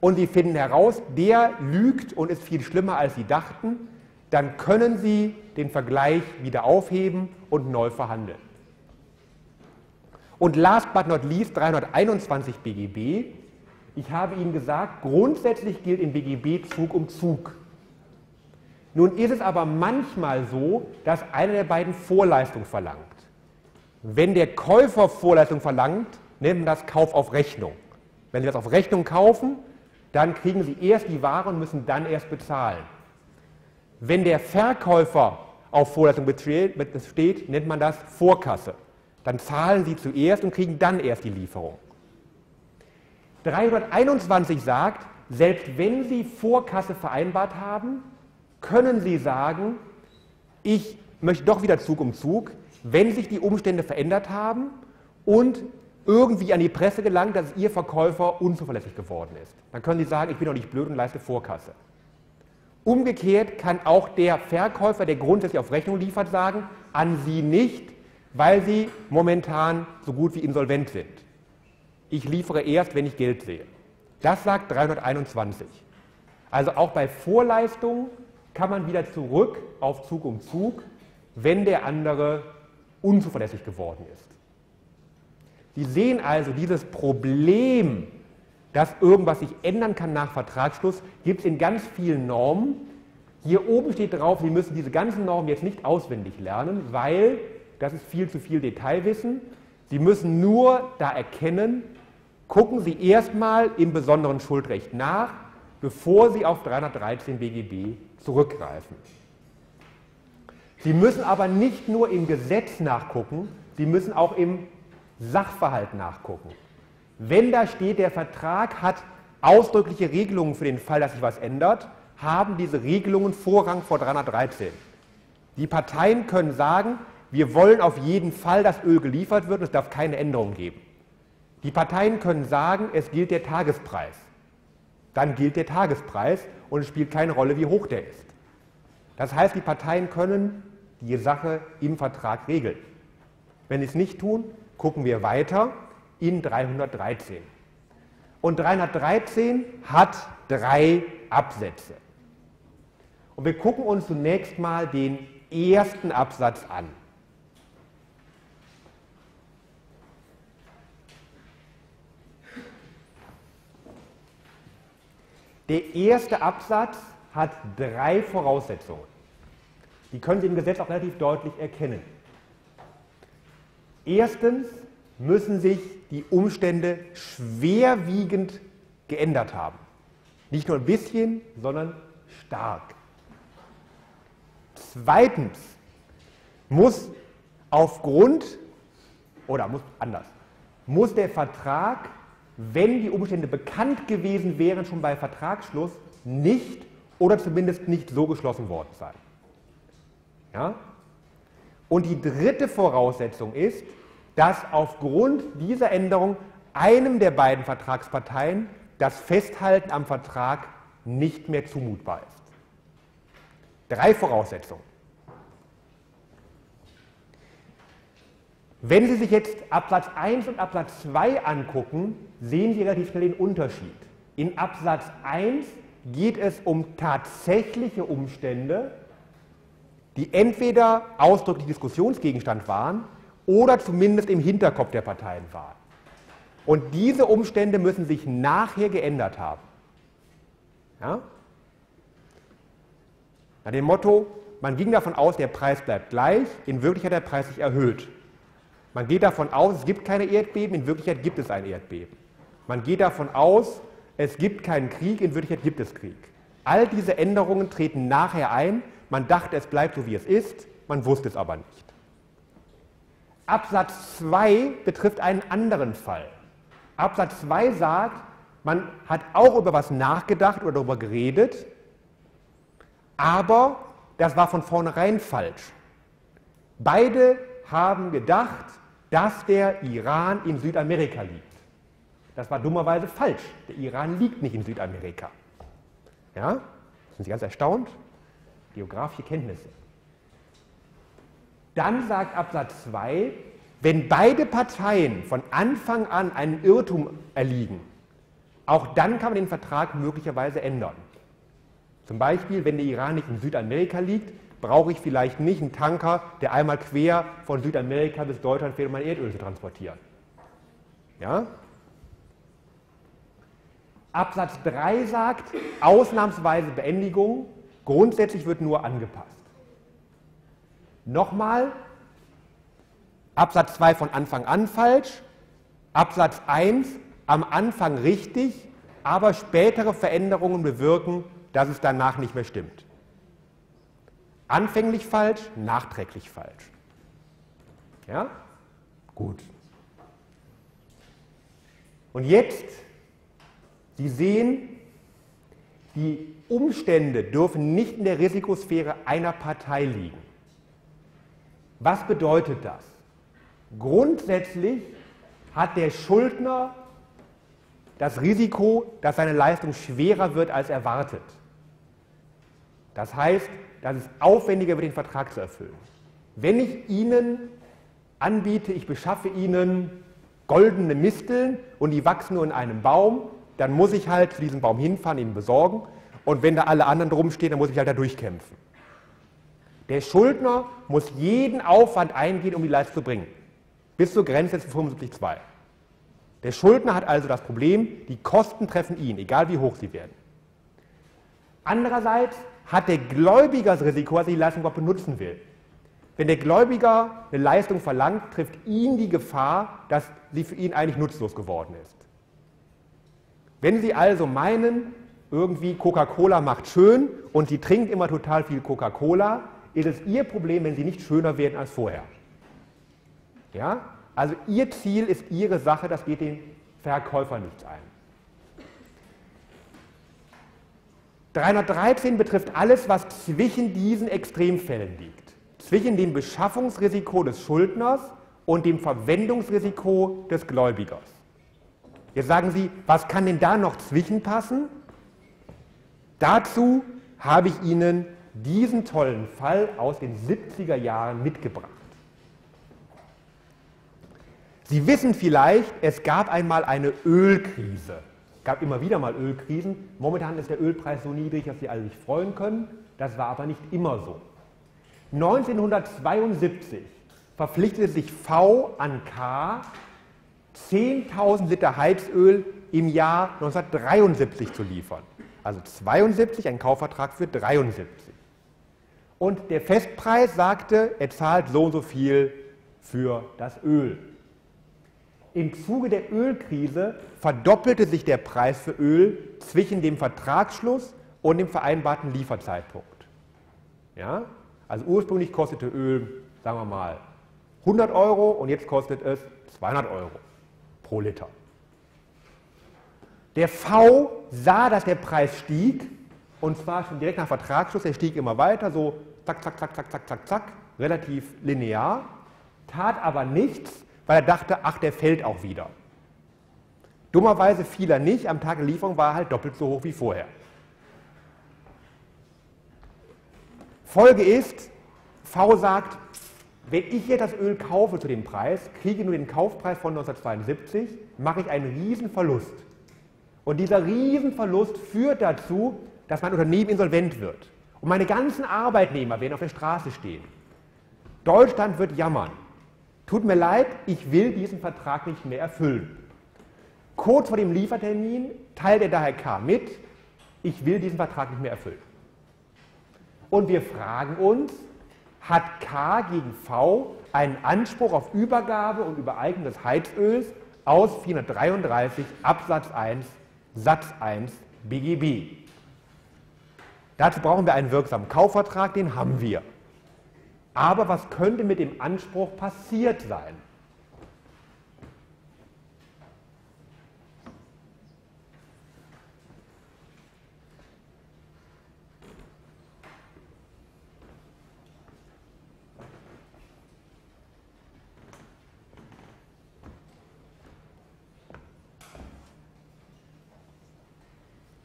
und Sie finden heraus, der lügt und ist viel schlimmer, als Sie dachten, dann können Sie den Vergleich wieder aufheben und neu verhandeln. Und last but not least 321 BGB. Ich habe Ihnen gesagt, grundsätzlich gilt in BGB Zug um Zug. Nun ist es aber manchmal so, dass einer der beiden Vorleistung verlangt. Wenn der Käufer Vorleistung verlangt, nennt man das Kauf auf Rechnung. Wenn Sie das auf Rechnung kaufen, dann kriegen Sie erst die Ware und müssen dann erst bezahlen. Wenn der Verkäufer auf Vorleistung besteht, nennt man das Vorkasse. Dann zahlen Sie zuerst und kriegen dann erst die Lieferung. 321 sagt, selbst wenn Sie Vorkasse vereinbart haben, können Sie sagen, ich möchte doch wieder Zug um Zug, wenn sich die Umstände verändert haben und irgendwie an die Presse gelangt, dass Ihr Verkäufer unzuverlässig geworden ist. Dann können Sie sagen, ich bin doch nicht blöd und leiste Vorkasse. Umgekehrt kann auch der Verkäufer, der grundsätzlich auf Rechnung liefert, sagen, an Sie nicht, weil Sie momentan so gut wie insolvent sind. Ich liefere erst, wenn ich Geld sehe. Das sagt 321. Also auch bei Vorleistungen kann man wieder zurück auf Zug um Zug, wenn der andere unzuverlässig geworden ist. Sie sehen also, dieses Problem, dass irgendwas sich ändern kann nach Vertragsschluss, gibt es in ganz vielen Normen. Hier oben steht drauf, Sie müssen diese ganzen Normen jetzt nicht auswendig lernen, weil das ist viel zu viel Detailwissen. Sie müssen nur da erkennen, gucken Sie erstmal im besonderen Schuldrecht nach, bevor Sie auf 313 BGB zurückgreifen. Sie müssen aber nicht nur im Gesetz nachgucken, Sie müssen auch im Sachverhalt nachgucken. Wenn da steht, der Vertrag hat ausdrückliche Regelungen für den Fall, dass sich was ändert, haben diese Regelungen Vorrang vor 313. Die Parteien können sagen, wir wollen auf jeden Fall, dass Öl geliefert wird, es darf keine Änderung geben. Die Parteien können sagen, es gilt der Tagespreis. Dann gilt der Tagespreis und es spielt keine Rolle, wie hoch der ist. Das heißt, die Parteien können die Sache im Vertrag regeln. Wenn sie es nicht tun, gucken wir weiter in 313. Und 313 hat drei Absätze. Und wir gucken uns zunächst mal den ersten Absatz an. Der erste Absatz hat drei Voraussetzungen. Die können Sie im Gesetz auch relativ deutlich erkennen. Erstens müssen sich die Umstände schwerwiegend geändert haben. Nicht nur ein bisschen, sondern stark. Zweitens muss aufgrund, oder muss anders, muss der Vertrag, wenn die Umstände bekannt gewesen wären, schon bei Vertragsschluss, nicht oder zumindest nicht so geschlossen worden sein. Ja? Und die dritte Voraussetzung ist, dass aufgrund dieser Änderung einem der beiden Vertragsparteien das Festhalten am Vertrag nicht mehr zumutbar ist. Drei Voraussetzungen. Wenn Sie sich jetzt Absatz 1 und Absatz 2 angucken, sehen Sie relativ schnell den Unterschied. In Absatz 1 geht es um tatsächliche Umstände, die entweder ausdrücklich Diskussionsgegenstand waren oder zumindest im Hinterkopf der Parteien waren. Und diese Umstände müssen sich nachher geändert haben. Ja? Nach dem Motto, man ging davon aus, der Preis bleibt gleich, in Wirklichkeit hat der Preis sich erhöht. Man geht davon aus, es gibt keine Erdbeben, in Wirklichkeit gibt es ein Erdbeben. Man geht davon aus, es gibt keinen Krieg, in Wirklichkeit gibt es Krieg. All diese Änderungen treten nachher ein. Man dachte, es bleibt so, wie es ist, man wusste es aber nicht. Absatz 2 betrifft einen anderen Fall. Absatz 2 sagt, man hat auch über was nachgedacht oder darüber geredet, aber das war von vornherein falsch. Beide haben gedacht, dass der Iran in Südamerika liegt. Das war dummerweise falsch. Der Iran liegt nicht in Südamerika. Ja? Sind Sie ganz erstaunt? Geografische Kenntnisse. Dann sagt Absatz 2, wenn beide Parteien von Anfang an einen Irrtum erliegen, auch dann kann man den Vertrag möglicherweise ändern. Zum Beispiel, wenn der Iran nicht in Südamerika liegt, brauche ich vielleicht nicht einen Tanker, der einmal quer von Südamerika bis Deutschland fährt, um mein Erdöl zu transportieren. Ja? Absatz 3 sagt, ausnahmsweise Beendigung, grundsätzlich wird nur angepasst. Nochmal, Absatz 2 von Anfang an falsch, Absatz 1 am Anfang richtig, aber spätere Veränderungen bewirken, dass es danach nicht mehr stimmt. Anfänglich falsch, nachträglich falsch. Ja? Gut. Und jetzt, Sie sehen, die Umstände dürfen nicht in der Risikosphäre einer Partei liegen. Was bedeutet das? Grundsätzlich hat der Schuldner das Risiko, dass seine Leistung schwerer wird als erwartet. Das heißt, dass es aufwendiger wird, den Vertrag zu erfüllen. Wenn ich Ihnen anbiete, ich beschaffe Ihnen goldene Misteln und die wachsen nur in einem Baum, dann muss ich halt zu diesem Baum hinfahren, ihn besorgen und wenn da alle anderen drum stehen, dann muss ich halt da durchkämpfen. Der Schuldner muss jeden Aufwand eingehen, um die Leistung zu bringen. Bis zur Grenze von 75,2. Der Schuldner hat also das Problem, die Kosten treffen ihn, egal wie hoch sie werden. Andererseits hat der Gläubiger das Risiko, dass er die Leistung überhaupt benutzen will. Wenn der Gläubiger eine Leistung verlangt, trifft ihn die Gefahr, dass sie für ihn eigentlich nutzlos geworden ist. Wenn Sie also meinen, irgendwie Coca-Cola macht schön und Sie trinken immer total viel Coca-Cola, ist es Ihr Problem, wenn Sie nicht schöner werden als vorher. Ja? Also Ihr Ziel ist Ihre Sache, das geht den Verkäufer nichts ein. 313 betrifft alles, was zwischen diesen Extremfällen liegt. Zwischen dem Beschaffungsrisiko des Schuldners und dem Verwendungsrisiko des Gläubigers. Jetzt sagen Sie, was kann denn da noch zwischenpassen? Dazu habe ich Ihnen diesen tollen Fall aus den 70er Jahren mitgebracht. Sie wissen vielleicht, es gab einmal eine Ölkrise. Es gab immer wieder mal Ölkrisen. Momentan ist der Ölpreis so niedrig, dass Sie alle sich freuen können. Das war aber nicht immer so. 1972 verpflichtete sich V an K, 10.000 Liter Heizöl im Jahr 1973 zu liefern. Also 72 ein Kaufvertrag für 73. Und der Festpreis sagte, er zahlt so und so viel für das Öl. Im Zuge der Ölkrise verdoppelte sich der Preis für Öl zwischen dem Vertragsschluss und dem vereinbarten Lieferzeitpunkt. Ja? Also ursprünglich kostete Öl, sagen wir mal, 100 Euro und jetzt kostet es 200 Euro pro Liter. Der V sah, dass der Preis stieg und zwar schon direkt nach Vertragsschluss, er stieg immer weiter, so zack, zack, zack, zack, zack, zack, zack, relativ linear, tat aber nichts, weil er dachte, ach, der fällt auch wieder. Dummerweise fiel er nicht, am Tag der Lieferung war er halt doppelt so hoch wie vorher. Folge ist, V sagt, wenn ich jetzt das Öl kaufe zu dem Preis, kriege nur den Kaufpreis von 1972, mache ich einen Riesenverlust. Und dieser Riesenverlust führt dazu, dass mein Unternehmen insolvent wird. Und meine ganzen Arbeitnehmer werden auf der Straße stehen. Deutschland wird jammern. Tut mir leid, ich will diesen Vertrag nicht mehr erfüllen. Kurz vor dem Liefertermin teilt er daher K mit, ich will diesen Vertrag nicht mehr erfüllen. Und wir fragen uns, hat K gegen V einen Anspruch auf Übergabe und Übereignung des Heizöls aus 433 Absatz 1 Satz 1 BGB. Dazu brauchen wir einen wirksamen Kaufvertrag, den haben wir. Aber was könnte mit dem Anspruch passiert sein?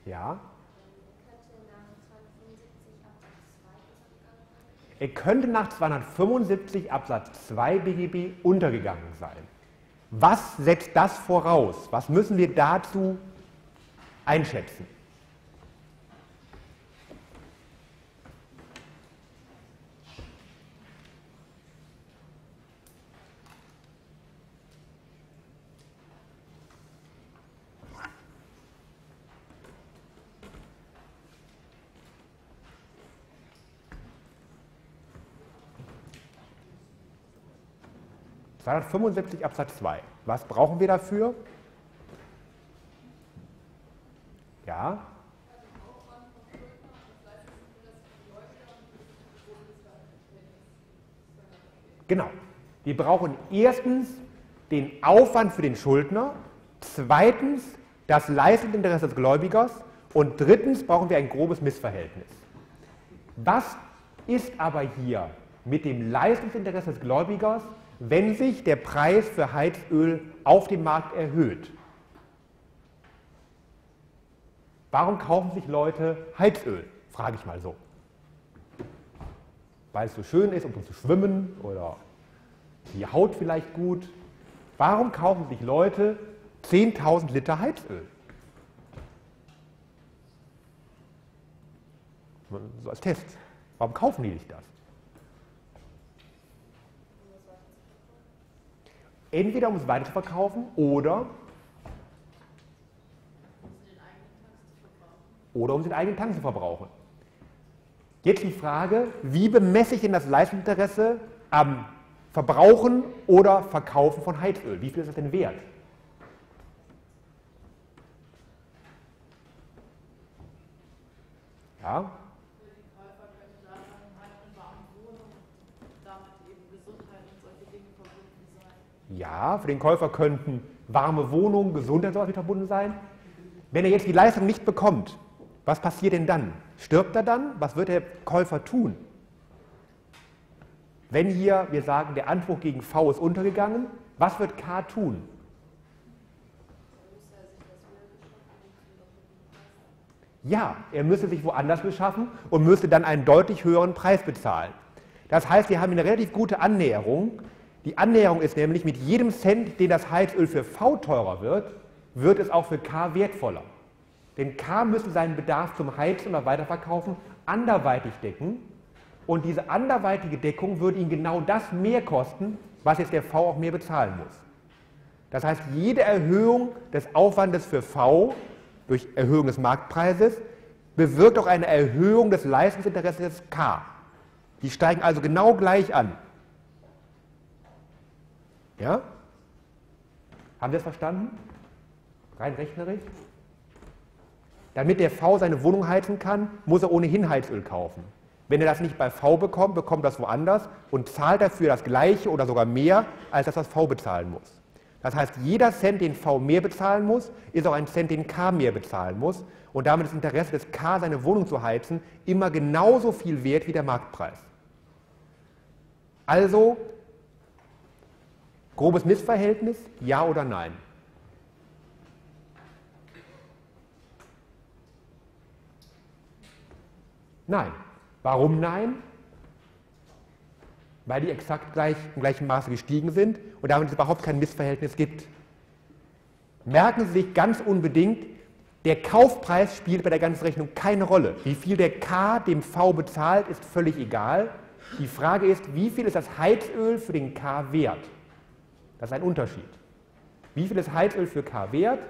Ja? Er könnte nach 275 Absatz 2 BGB untergegangen sein. Was setzt das voraus? Was müssen wir dazu einschätzen? 275 Absatz 2. Was brauchen wir dafür? Ja? Genau. Wir brauchen erstens den Aufwand für den Schuldner, zweitens das Leistungsinteresse des Gläubigers und drittens brauchen wir ein grobes Missverhältnis. Was ist aber hier mit dem Leistungsinteresse des Gläubigers, wenn sich der Preis für Heizöl auf dem Markt erhöht. Warum kaufen sich Leute Heizöl? Frage ich mal so. Weil es so schön ist, um zu schwimmen oder die Haut vielleicht gut. Warum kaufen sich Leute 10.000 Liter Heizöl? So als Test. Warum kaufen die sich das? Entweder um es weiter zu verkaufen oder, oder um den eigenen Tank zu verbrauchen. Jetzt die Frage, wie bemesse ich denn das Leistungsinteresse am Verbrauchen oder Verkaufen von Heizöl? Wie viel ist das denn wert? Ja, Für den Käufer könnte da dann halt eine warme Wohnung und damit eben Gesundheit und solche Dinge verbunden sein. Ja, für den Käufer könnten warme Wohnungen, Gesundheit sowas mit verbunden sein. Wenn er jetzt die Leistung nicht bekommt, was passiert denn dann? Stirbt er dann? Was wird der Käufer tun? Wenn hier, wir sagen, der Anspruch gegen V ist untergegangen, was wird K tun? Ja, er müsste sich woanders beschaffen und müsste dann einen deutlich höheren Preis bezahlen. Das heißt, wir haben eine relativ gute Annäherung. Die Annäherung ist nämlich, mit jedem Cent, den das Heizöl für V teurer wird, wird es auch für K wertvoller. Denn K müsste seinen Bedarf zum Heizen oder Weiterverkaufen anderweitig decken. Und diese anderweitige Deckung würde ihn genau das mehr kosten, was jetzt der V auch mehr bezahlen muss. Das heißt, jede Erhöhung des Aufwandes für V durch Erhöhung des Marktpreises bewirkt auch eine Erhöhung des Leistungsinteresses K. Die steigen also genau gleich an. Ja? Haben Sie das verstanden? Rein rechnerisch? Damit der V seine Wohnung heizen kann, muss er ohnehin Heizöl kaufen. Wenn er das nicht bei V bekommt, bekommt er das woanders und zahlt dafür das gleiche oder sogar mehr, als das das V bezahlen muss. Das heißt, jeder Cent, den V mehr bezahlen muss, ist auch ein Cent, den K mehr bezahlen muss. Und damit das Interesse des K, seine Wohnung zu heizen, immer genauso viel wert wie der Marktpreis. Also, grobes Missverhältnis, ja oder nein? Nein. Warum nein? Weil die exakt gleich, im gleichen Maße gestiegen sind und damit es überhaupt kein Missverhältnis gibt. Merken Sie sich ganz unbedingt, der Kaufpreis spielt bei der ganzen Rechnung keine Rolle. Wie viel der K dem V bezahlt, ist völlig egal. Die Frage ist, wie viel ist das Heizöl für den K wert? Das ist ein Unterschied. Wie viel ist Heizöl für K wert?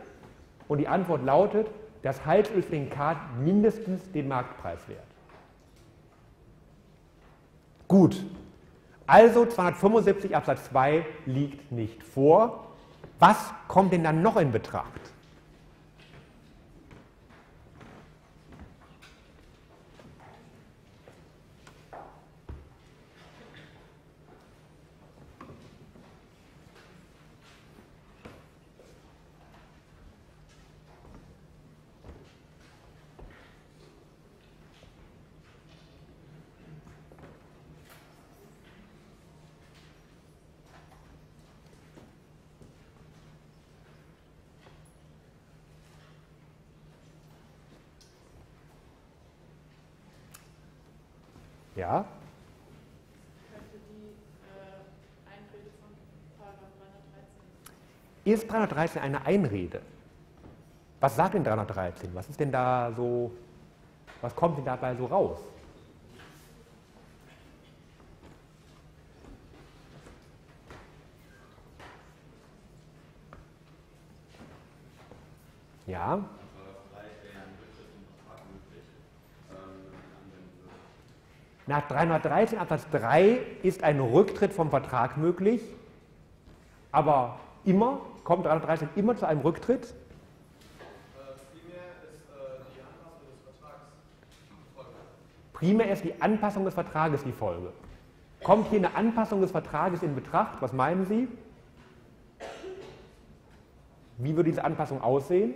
Und die Antwort lautet, das Heizöl für den K mindestens den Marktpreis wert. Gut, also 275 Absatz 2 liegt nicht vor. Was kommt denn dann noch in Betracht? Ja? Könnte die Einrede von Paragraph 313 Ist 313 eine Einrede? Was sagt denn 313? Was ist denn da so, was kommt denn dabei so raus? Ja? Nach 313 Absatz 3 ist ein Rücktritt vom Vertrag möglich, aber immer, kommt 313 immer zu einem Rücktritt? Äh, primär ist äh, die Anpassung des Vertrags die Folge. Primär ist die Anpassung des Vertrages die Folge. Kommt hier eine Anpassung des Vertrages in Betracht? Was meinen Sie? Wie würde diese Anpassung aussehen?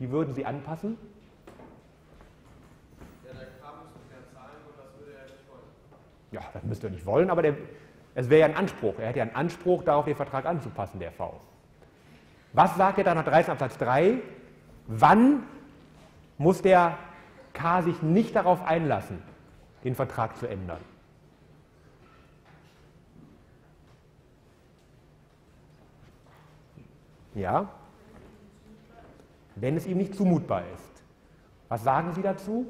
Wie würden Sie anpassen? Ja, das müsste er nicht wollen, aber der, es wäre ja ein Anspruch. Er hätte ja einen Anspruch, darauf den Vertrag anzupassen, der V. Was sagt er dann nach 13 Absatz 3? Wann muss der K sich nicht darauf einlassen, den Vertrag zu ändern? Ja? Wenn es ihm nicht zumutbar ist. Was sagen Sie dazu?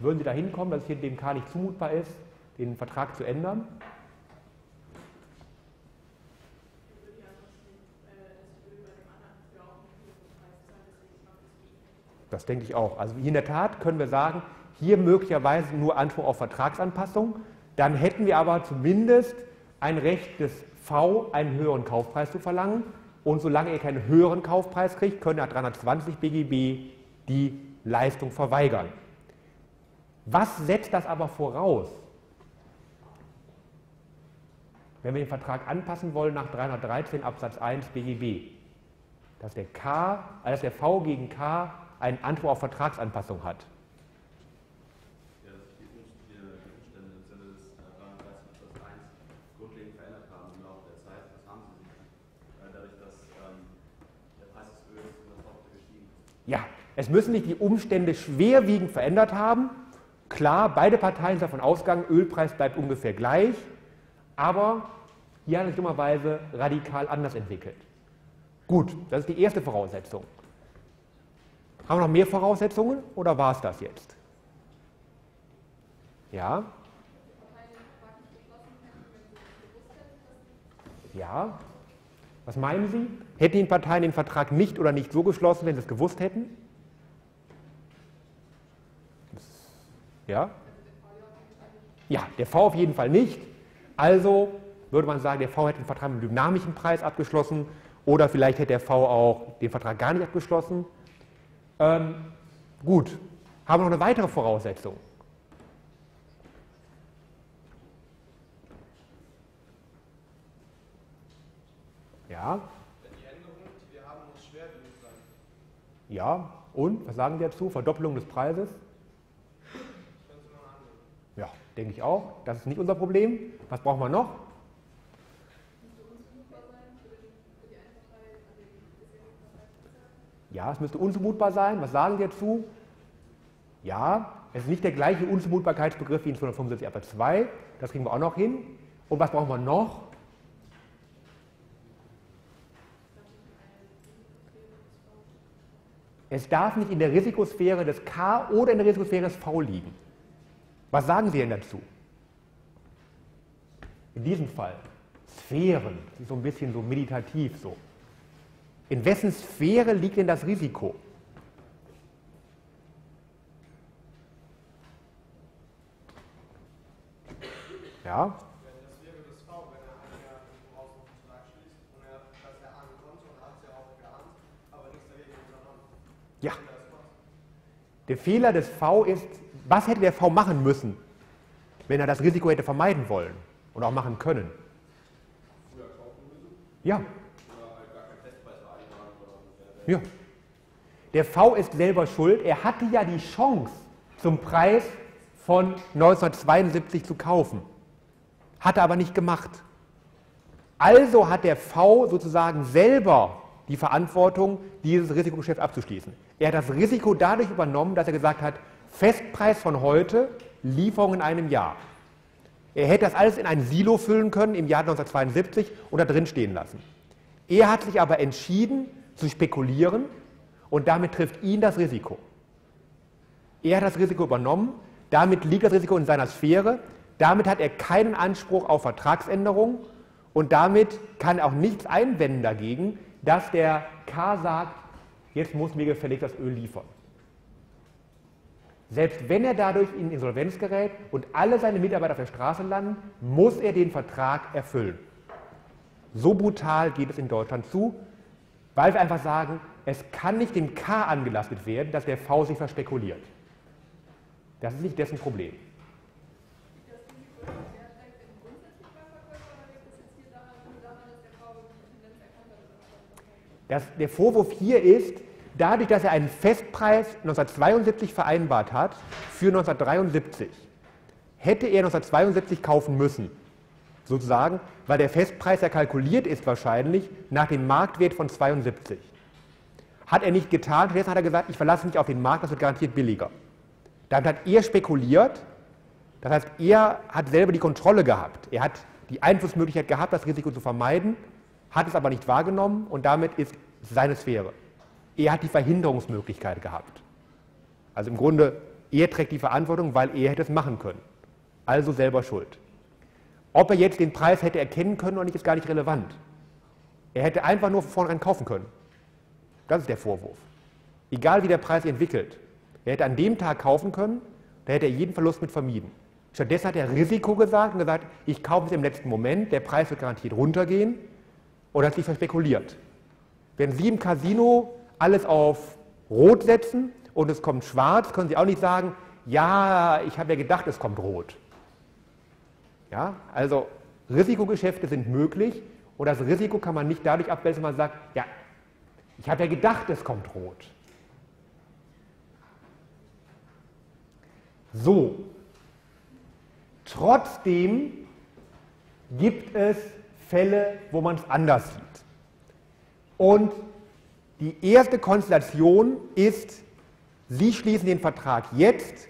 Würden Sie da hinkommen, dass es hier dem K nicht zumutbar ist, den Vertrag zu ändern? Das denke ich auch. Also hier in der Tat können wir sagen, hier möglicherweise nur Anspruch auf Vertragsanpassung. Dann hätten wir aber zumindest ein Recht des V, einen höheren Kaufpreis zu verlangen. Und solange er keinen höheren Kaufpreis kriegt, können nach 320 BGB die Leistung verweigern. Was setzt das aber voraus? Wenn wir den Vertrag anpassen wollen nach 313 Absatz 1 BGB, dass der, K, also dass der V gegen K einen Anspruch auf Vertragsanpassung hat. Ja, des äh, 313 Absatz 1 grundlegend verändert haben im Laufe der Zeit. Das haben sie nicht. Äh, ähm. Ja, es müssen sich die Umstände schwerwiegend verändert haben. Klar, beide Parteien sind davon ausgegangen, Ölpreis bleibt ungefähr gleich, aber hier hat es dummerweise radikal anders entwickelt. Gut, das ist die erste Voraussetzung. Haben wir noch mehr Voraussetzungen oder war es das jetzt? Ja? Ja? Was meinen Sie? Hätten die Parteien den Vertrag nicht oder nicht so geschlossen, wenn sie es gewusst hätten? Ja? Ja, der V auf jeden Fall nicht. Also würde man sagen, der V hätte den Vertrag mit einem dynamischen Preis abgeschlossen oder vielleicht hätte der V auch den Vertrag gar nicht abgeschlossen. Ähm, gut, haben wir noch eine weitere Voraussetzung. Ja, Wenn die Änderung, die wir haben, muss schwerwiegend sein. ja, und was sagen Sie dazu? Verdoppelung des Preises? Könnte man annehmen. Ja, denke ich auch. Das ist nicht unser Problem. Was brauchen wir noch? Ja, es müsste unzumutbar sein. Was sagen Sie dazu? Ja, es ist nicht der gleiche Unzumutbarkeitsbegriff wie in 275 Absatz 2. Das kriegen wir auch noch hin. Und was brauchen wir noch? Es darf nicht in der Risikosphäre des K oder in der Risikosphäre des V liegen. Was sagen Sie denn dazu? In diesem Fall Sphären, das ist so ein bisschen so meditativ so. In wessen Sphäre liegt denn das Risiko? Ja, ja. Der Fehler des V ist, was hätte der V machen müssen, wenn er das Risiko hätte vermeiden wollen und auch machen können? Ja, ja. Der V ist selber schuld. Er hatte ja die Chance, zum Preis von 1972 zu kaufen. Hat er aber nicht gemacht. Also hat der V sozusagen selber die Verantwortung, dieses Risikogeschäft abzuschließen. Er hat das Risiko dadurch übernommen, dass er gesagt hat, Festpreis von heute, Lieferung in einem Jahr. Er hätte das alles in ein Silo füllen können im Jahr 1972 und da drin stehen lassen. Er hat sich aber entschieden zu spekulieren und damit trifft ihn das Risiko. Er hat das Risiko übernommen, damit liegt das Risiko in seiner Sphäre, damit hat er keinen Anspruch auf Vertragsänderung und damit kann auch nichts einwenden dagegen, dass der K sagt, jetzt muss mir gefälligst das Öl liefern. Selbst wenn er dadurch in Insolvenz gerät und alle seine Mitarbeiter auf der Straße landen, muss er den Vertrag erfüllen. So brutal geht es in Deutschland zu, weil wir einfach sagen, es kann nicht dem K angelastet werden, dass der V sich verspekuliert. Das ist nicht dessen Problem. Das, der Vorwurf hier ist, dadurch, dass er einen Festpreis 1972 vereinbart hat für 1973, hätte er 1972 kaufen müssen, sozusagen, weil der Festpreis ja kalkuliert ist wahrscheinlich nach dem Marktwert von 72. Hat er nicht getan, stattdessen hat er gesagt, ich verlasse mich auf den Markt, das wird garantiert billiger. Damit hat er spekuliert, das heißt, er hat selber die Kontrolle gehabt. Er hat die Einflussmöglichkeit gehabt, das Risiko zu vermeiden, hat es aber nicht wahrgenommen und damit ist seine Sphäre. Er hat die Verhinderungsmöglichkeit gehabt. Also im Grunde, er trägt die Verantwortung, weil er hätte es machen können. Also selber schuld. Ob er jetzt den Preis hätte erkennen können oder nicht, ist gar nicht relevant. Er hätte einfach nur von vornherein kaufen können. Das ist der Vorwurf. Egal wie der Preis entwickelt. Er hätte an dem Tag kaufen können, da hätte er jeden Verlust mit vermieden. Stattdessen hat er Risiko gesagt und gesagt, ich kaufe es im letzten Moment, der Preis wird garantiert runtergehen oder hat sich verspekuliert. Wenn Sie im Casino alles auf Rot setzen und es kommt schwarz, können Sie auch nicht sagen, ja, ich habe ja gedacht, es kommt rot. Ja, also Risikogeschäfte sind möglich und das Risiko kann man nicht dadurch abwälzen, dass man sagt, ja, ich habe ja gedacht, es kommt rot. So, trotzdem gibt es Fälle, wo man es anders sieht. Und die erste Konstellation ist, Sie schließen den Vertrag jetzt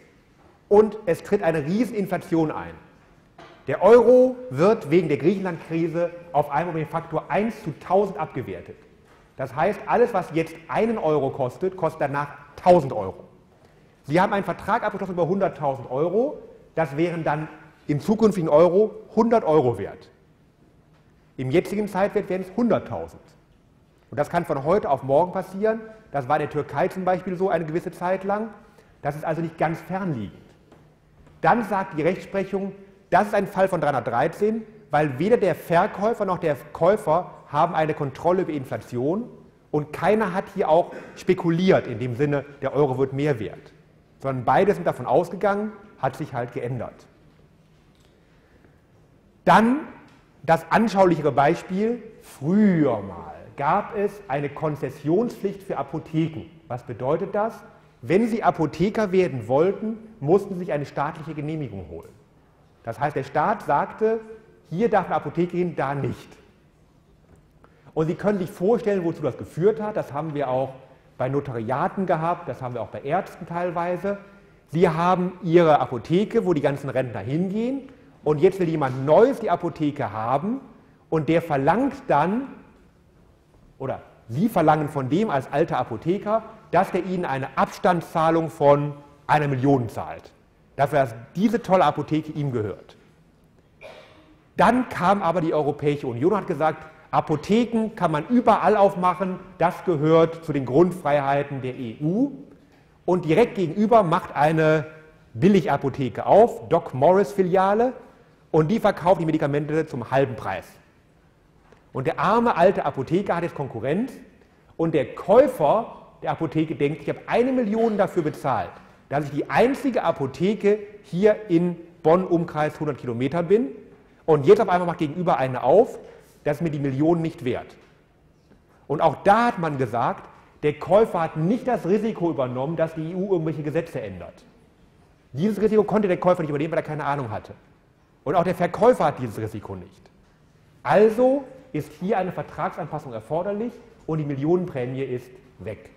und es tritt eine Rieseninflation ein. Der Euro wird wegen der Griechenland-Krise auf einmal um den Faktor 1 zu 1000 abgewertet. Das heißt, alles, was jetzt einen Euro kostet, kostet danach 1000 Euro. Sie haben einen Vertrag abgeschlossen über 100.000 Euro, das wären dann im zukünftigen Euro 100 Euro wert. Im jetzigen Zeitwert wären es 100.000. Und das kann von heute auf morgen passieren. Das war in der Türkei zum Beispiel so eine gewisse Zeit lang. Das ist also nicht ganz fernliegend. Dann sagt die Rechtsprechung, das ist ein Fall von 313, weil weder der Verkäufer noch der Käufer haben eine Kontrolle über Inflation und keiner hat hier auch spekuliert in dem Sinne, der Euro wird mehr wert, sondern beide sind davon ausgegangen, hat sich halt geändert. Dann das anschaulichere Beispiel, früher mal gab es eine Konzessionspflicht für Apotheken. Was bedeutet das? Wenn Sie Apotheker werden wollten, mussten Sie sich eine staatliche Genehmigung holen. Das heißt, der Staat sagte, hier darf eine Apotheke hin, da nicht. Und Sie können sich vorstellen, wozu das geführt hat. Das haben wir auch bei Notariaten gehabt, das haben wir auch bei Ärzten teilweise. Sie haben Ihre Apotheke, wo die ganzen Rentner hingehen. Und jetzt will jemand Neues die Apotheke haben und der verlangt dann, oder Sie verlangen von dem als alter Apotheker, dass der Ihnen eine Abstandszahlung von einer Million zahlt. Dafür, dass diese tolle Apotheke ihm gehört. Dann kam aber die Europäische Union und hat gesagt, Apotheken kann man überall aufmachen, das gehört zu den Grundfreiheiten der EU. Und direkt gegenüber macht eine Billigapotheke auf, Doc Morris Filiale, und die verkauft die Medikamente zum halben Preis. Und der arme alte Apotheker hat jetzt Konkurrenz und der Käufer der Apotheke denkt, ich habe eine Million dafür bezahlt, dass ich die einzige Apotheke hier in Bonn-Umkreis 100 Kilometer bin und jetzt auf einmal macht gegenüber eine auf, das ist mir die Million nicht wert. Und auch da hat man gesagt, der Käufer hat nicht das Risiko übernommen, dass die EU irgendwelche Gesetze ändert. Dieses Risiko konnte der Käufer nicht übernehmen, weil er keine Ahnung hatte. Und auch der Verkäufer hat dieses Risiko nicht. Also ist hier eine Vertragsanpassung erforderlich und die Millionenprämie ist weg.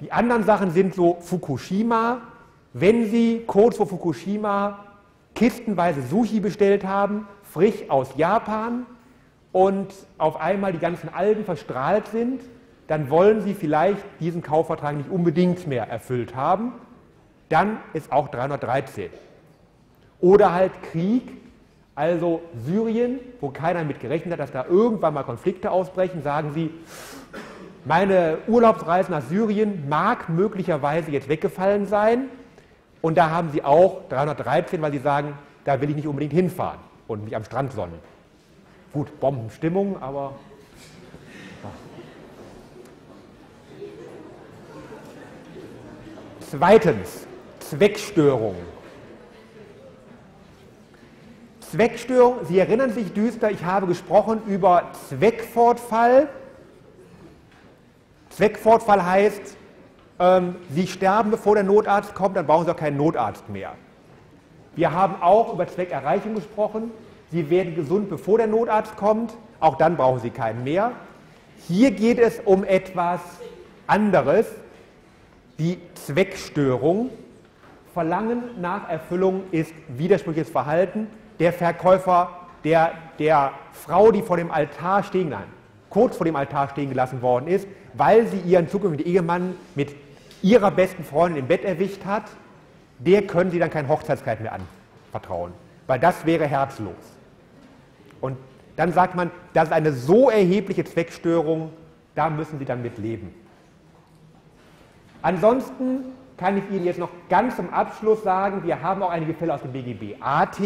Die anderen Sachen sind so Fukushima. Wenn Sie kurz vor Fukushima kistenweise Sushi bestellt haben, frisch aus Japan und auf einmal die ganzen Algen verstrahlt sind, dann wollen Sie vielleicht diesen Kaufvertrag nicht unbedingt mehr erfüllt haben. Dann ist auch 313. Oder halt Krieg, also Syrien, wo keiner mit gerechnet hat, dass da irgendwann mal Konflikte ausbrechen, sagen Sie, meine Urlaubsreise nach Syrien mag möglicherweise jetzt weggefallen sein. Und da haben Sie auch 313, weil Sie sagen, da will ich nicht unbedingt hinfahren und mich am Strand sonnen. Gut, Bombenstimmung, aber. Zweitens, Zweckstörung. Zweckstörung, Sie erinnern sich düster, ich habe gesprochen über Zweckfortfall. Zweckfortfall heißt, ähm, Sie sterben, bevor der Notarzt kommt, dann brauchen Sie auch keinen Notarzt mehr. Wir haben auch über Zweckerreichung gesprochen. Sie werden gesund, bevor der Notarzt kommt. Auch dann brauchen Sie keinen mehr. Hier geht es um etwas anderes, die Zweckstörung. Verlangen nach Erfüllung ist widersprüchliches Verhalten. Der Verkäufer der, der Frau, die vor dem Altar stehen, nein, kurz vor dem Altar stehen gelassen worden ist, weil sie ihren zukünftigen Ehemann mit ihrer besten Freundin im Bett erwischt hat, der können sie dann kein Hochzeitskleid mehr anvertrauen, weil das wäre herzlos. Und dann sagt man, das ist eine so erhebliche Zweckstörung, da müssen sie dann mit leben. Ansonsten kann ich Ihnen jetzt noch ganz zum Abschluss sagen, wir haben auch einige Fälle aus dem BGB AT,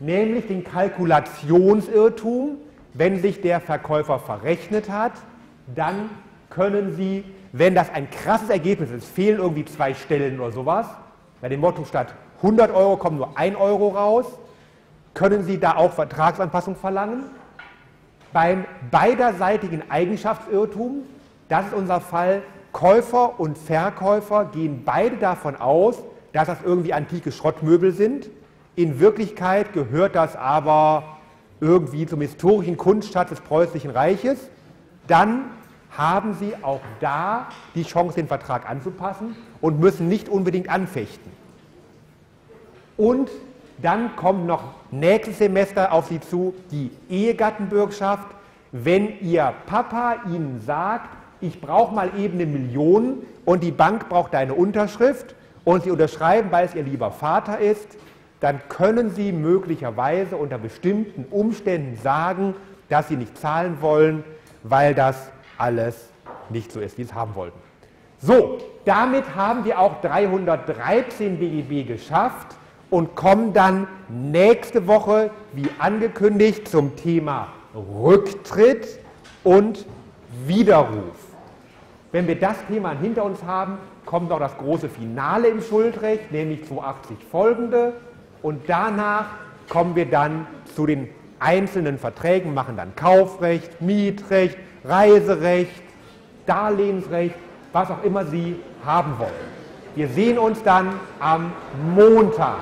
nämlich den Kalkulationsirrtum. Wenn sich der Verkäufer verrechnet hat, dann können Sie, wenn das ein krasses Ergebnis ist, fehlen irgendwie zwei Stellen oder sowas, bei dem Motto statt 100 Euro kommen nur 1 Euro raus, können Sie da auch Vertragsanpassung verlangen. Beim beiderseitigen Eigenschaftsirrtum, das ist unser Fall, Käufer und Verkäufer gehen beide davon aus, dass das irgendwie antike Schrottmöbel sind. In Wirklichkeit gehört das aber irgendwie zum historischen Kunstschatz des Preußischen Reiches. Dann haben Sie auch da die Chance, den Vertrag anzupassen und müssen nicht unbedingt anfechten. Und dann kommt noch nächstes Semester auf Sie zu die Ehegattenbürgschaft. Wenn Ihr Papa Ihnen sagt, ich brauche mal eben eine Million und die Bank braucht deine Unterschrift und Sie unterschreiben, weil es Ihr lieber Vater ist, dann können Sie möglicherweise unter bestimmten Umständen sagen, dass Sie nicht zahlen wollen, weil das alles nicht so ist, wie Sie es haben wollten. So, damit haben wir auch 313 BGB geschafft und kommen dann nächste Woche, wie angekündigt, zum Thema Rücktritt und Widerruf. Wenn wir das Thema hinter uns haben, kommt noch das große Finale im Schuldrecht, nämlich 280 folgende. Und danach kommen wir dann zu den einzelnen Verträgen, machen dann Kaufrecht, Mietrecht, Reiserecht, Darlehensrecht, was auch immer Sie haben wollen. Wir sehen uns dann am Montag.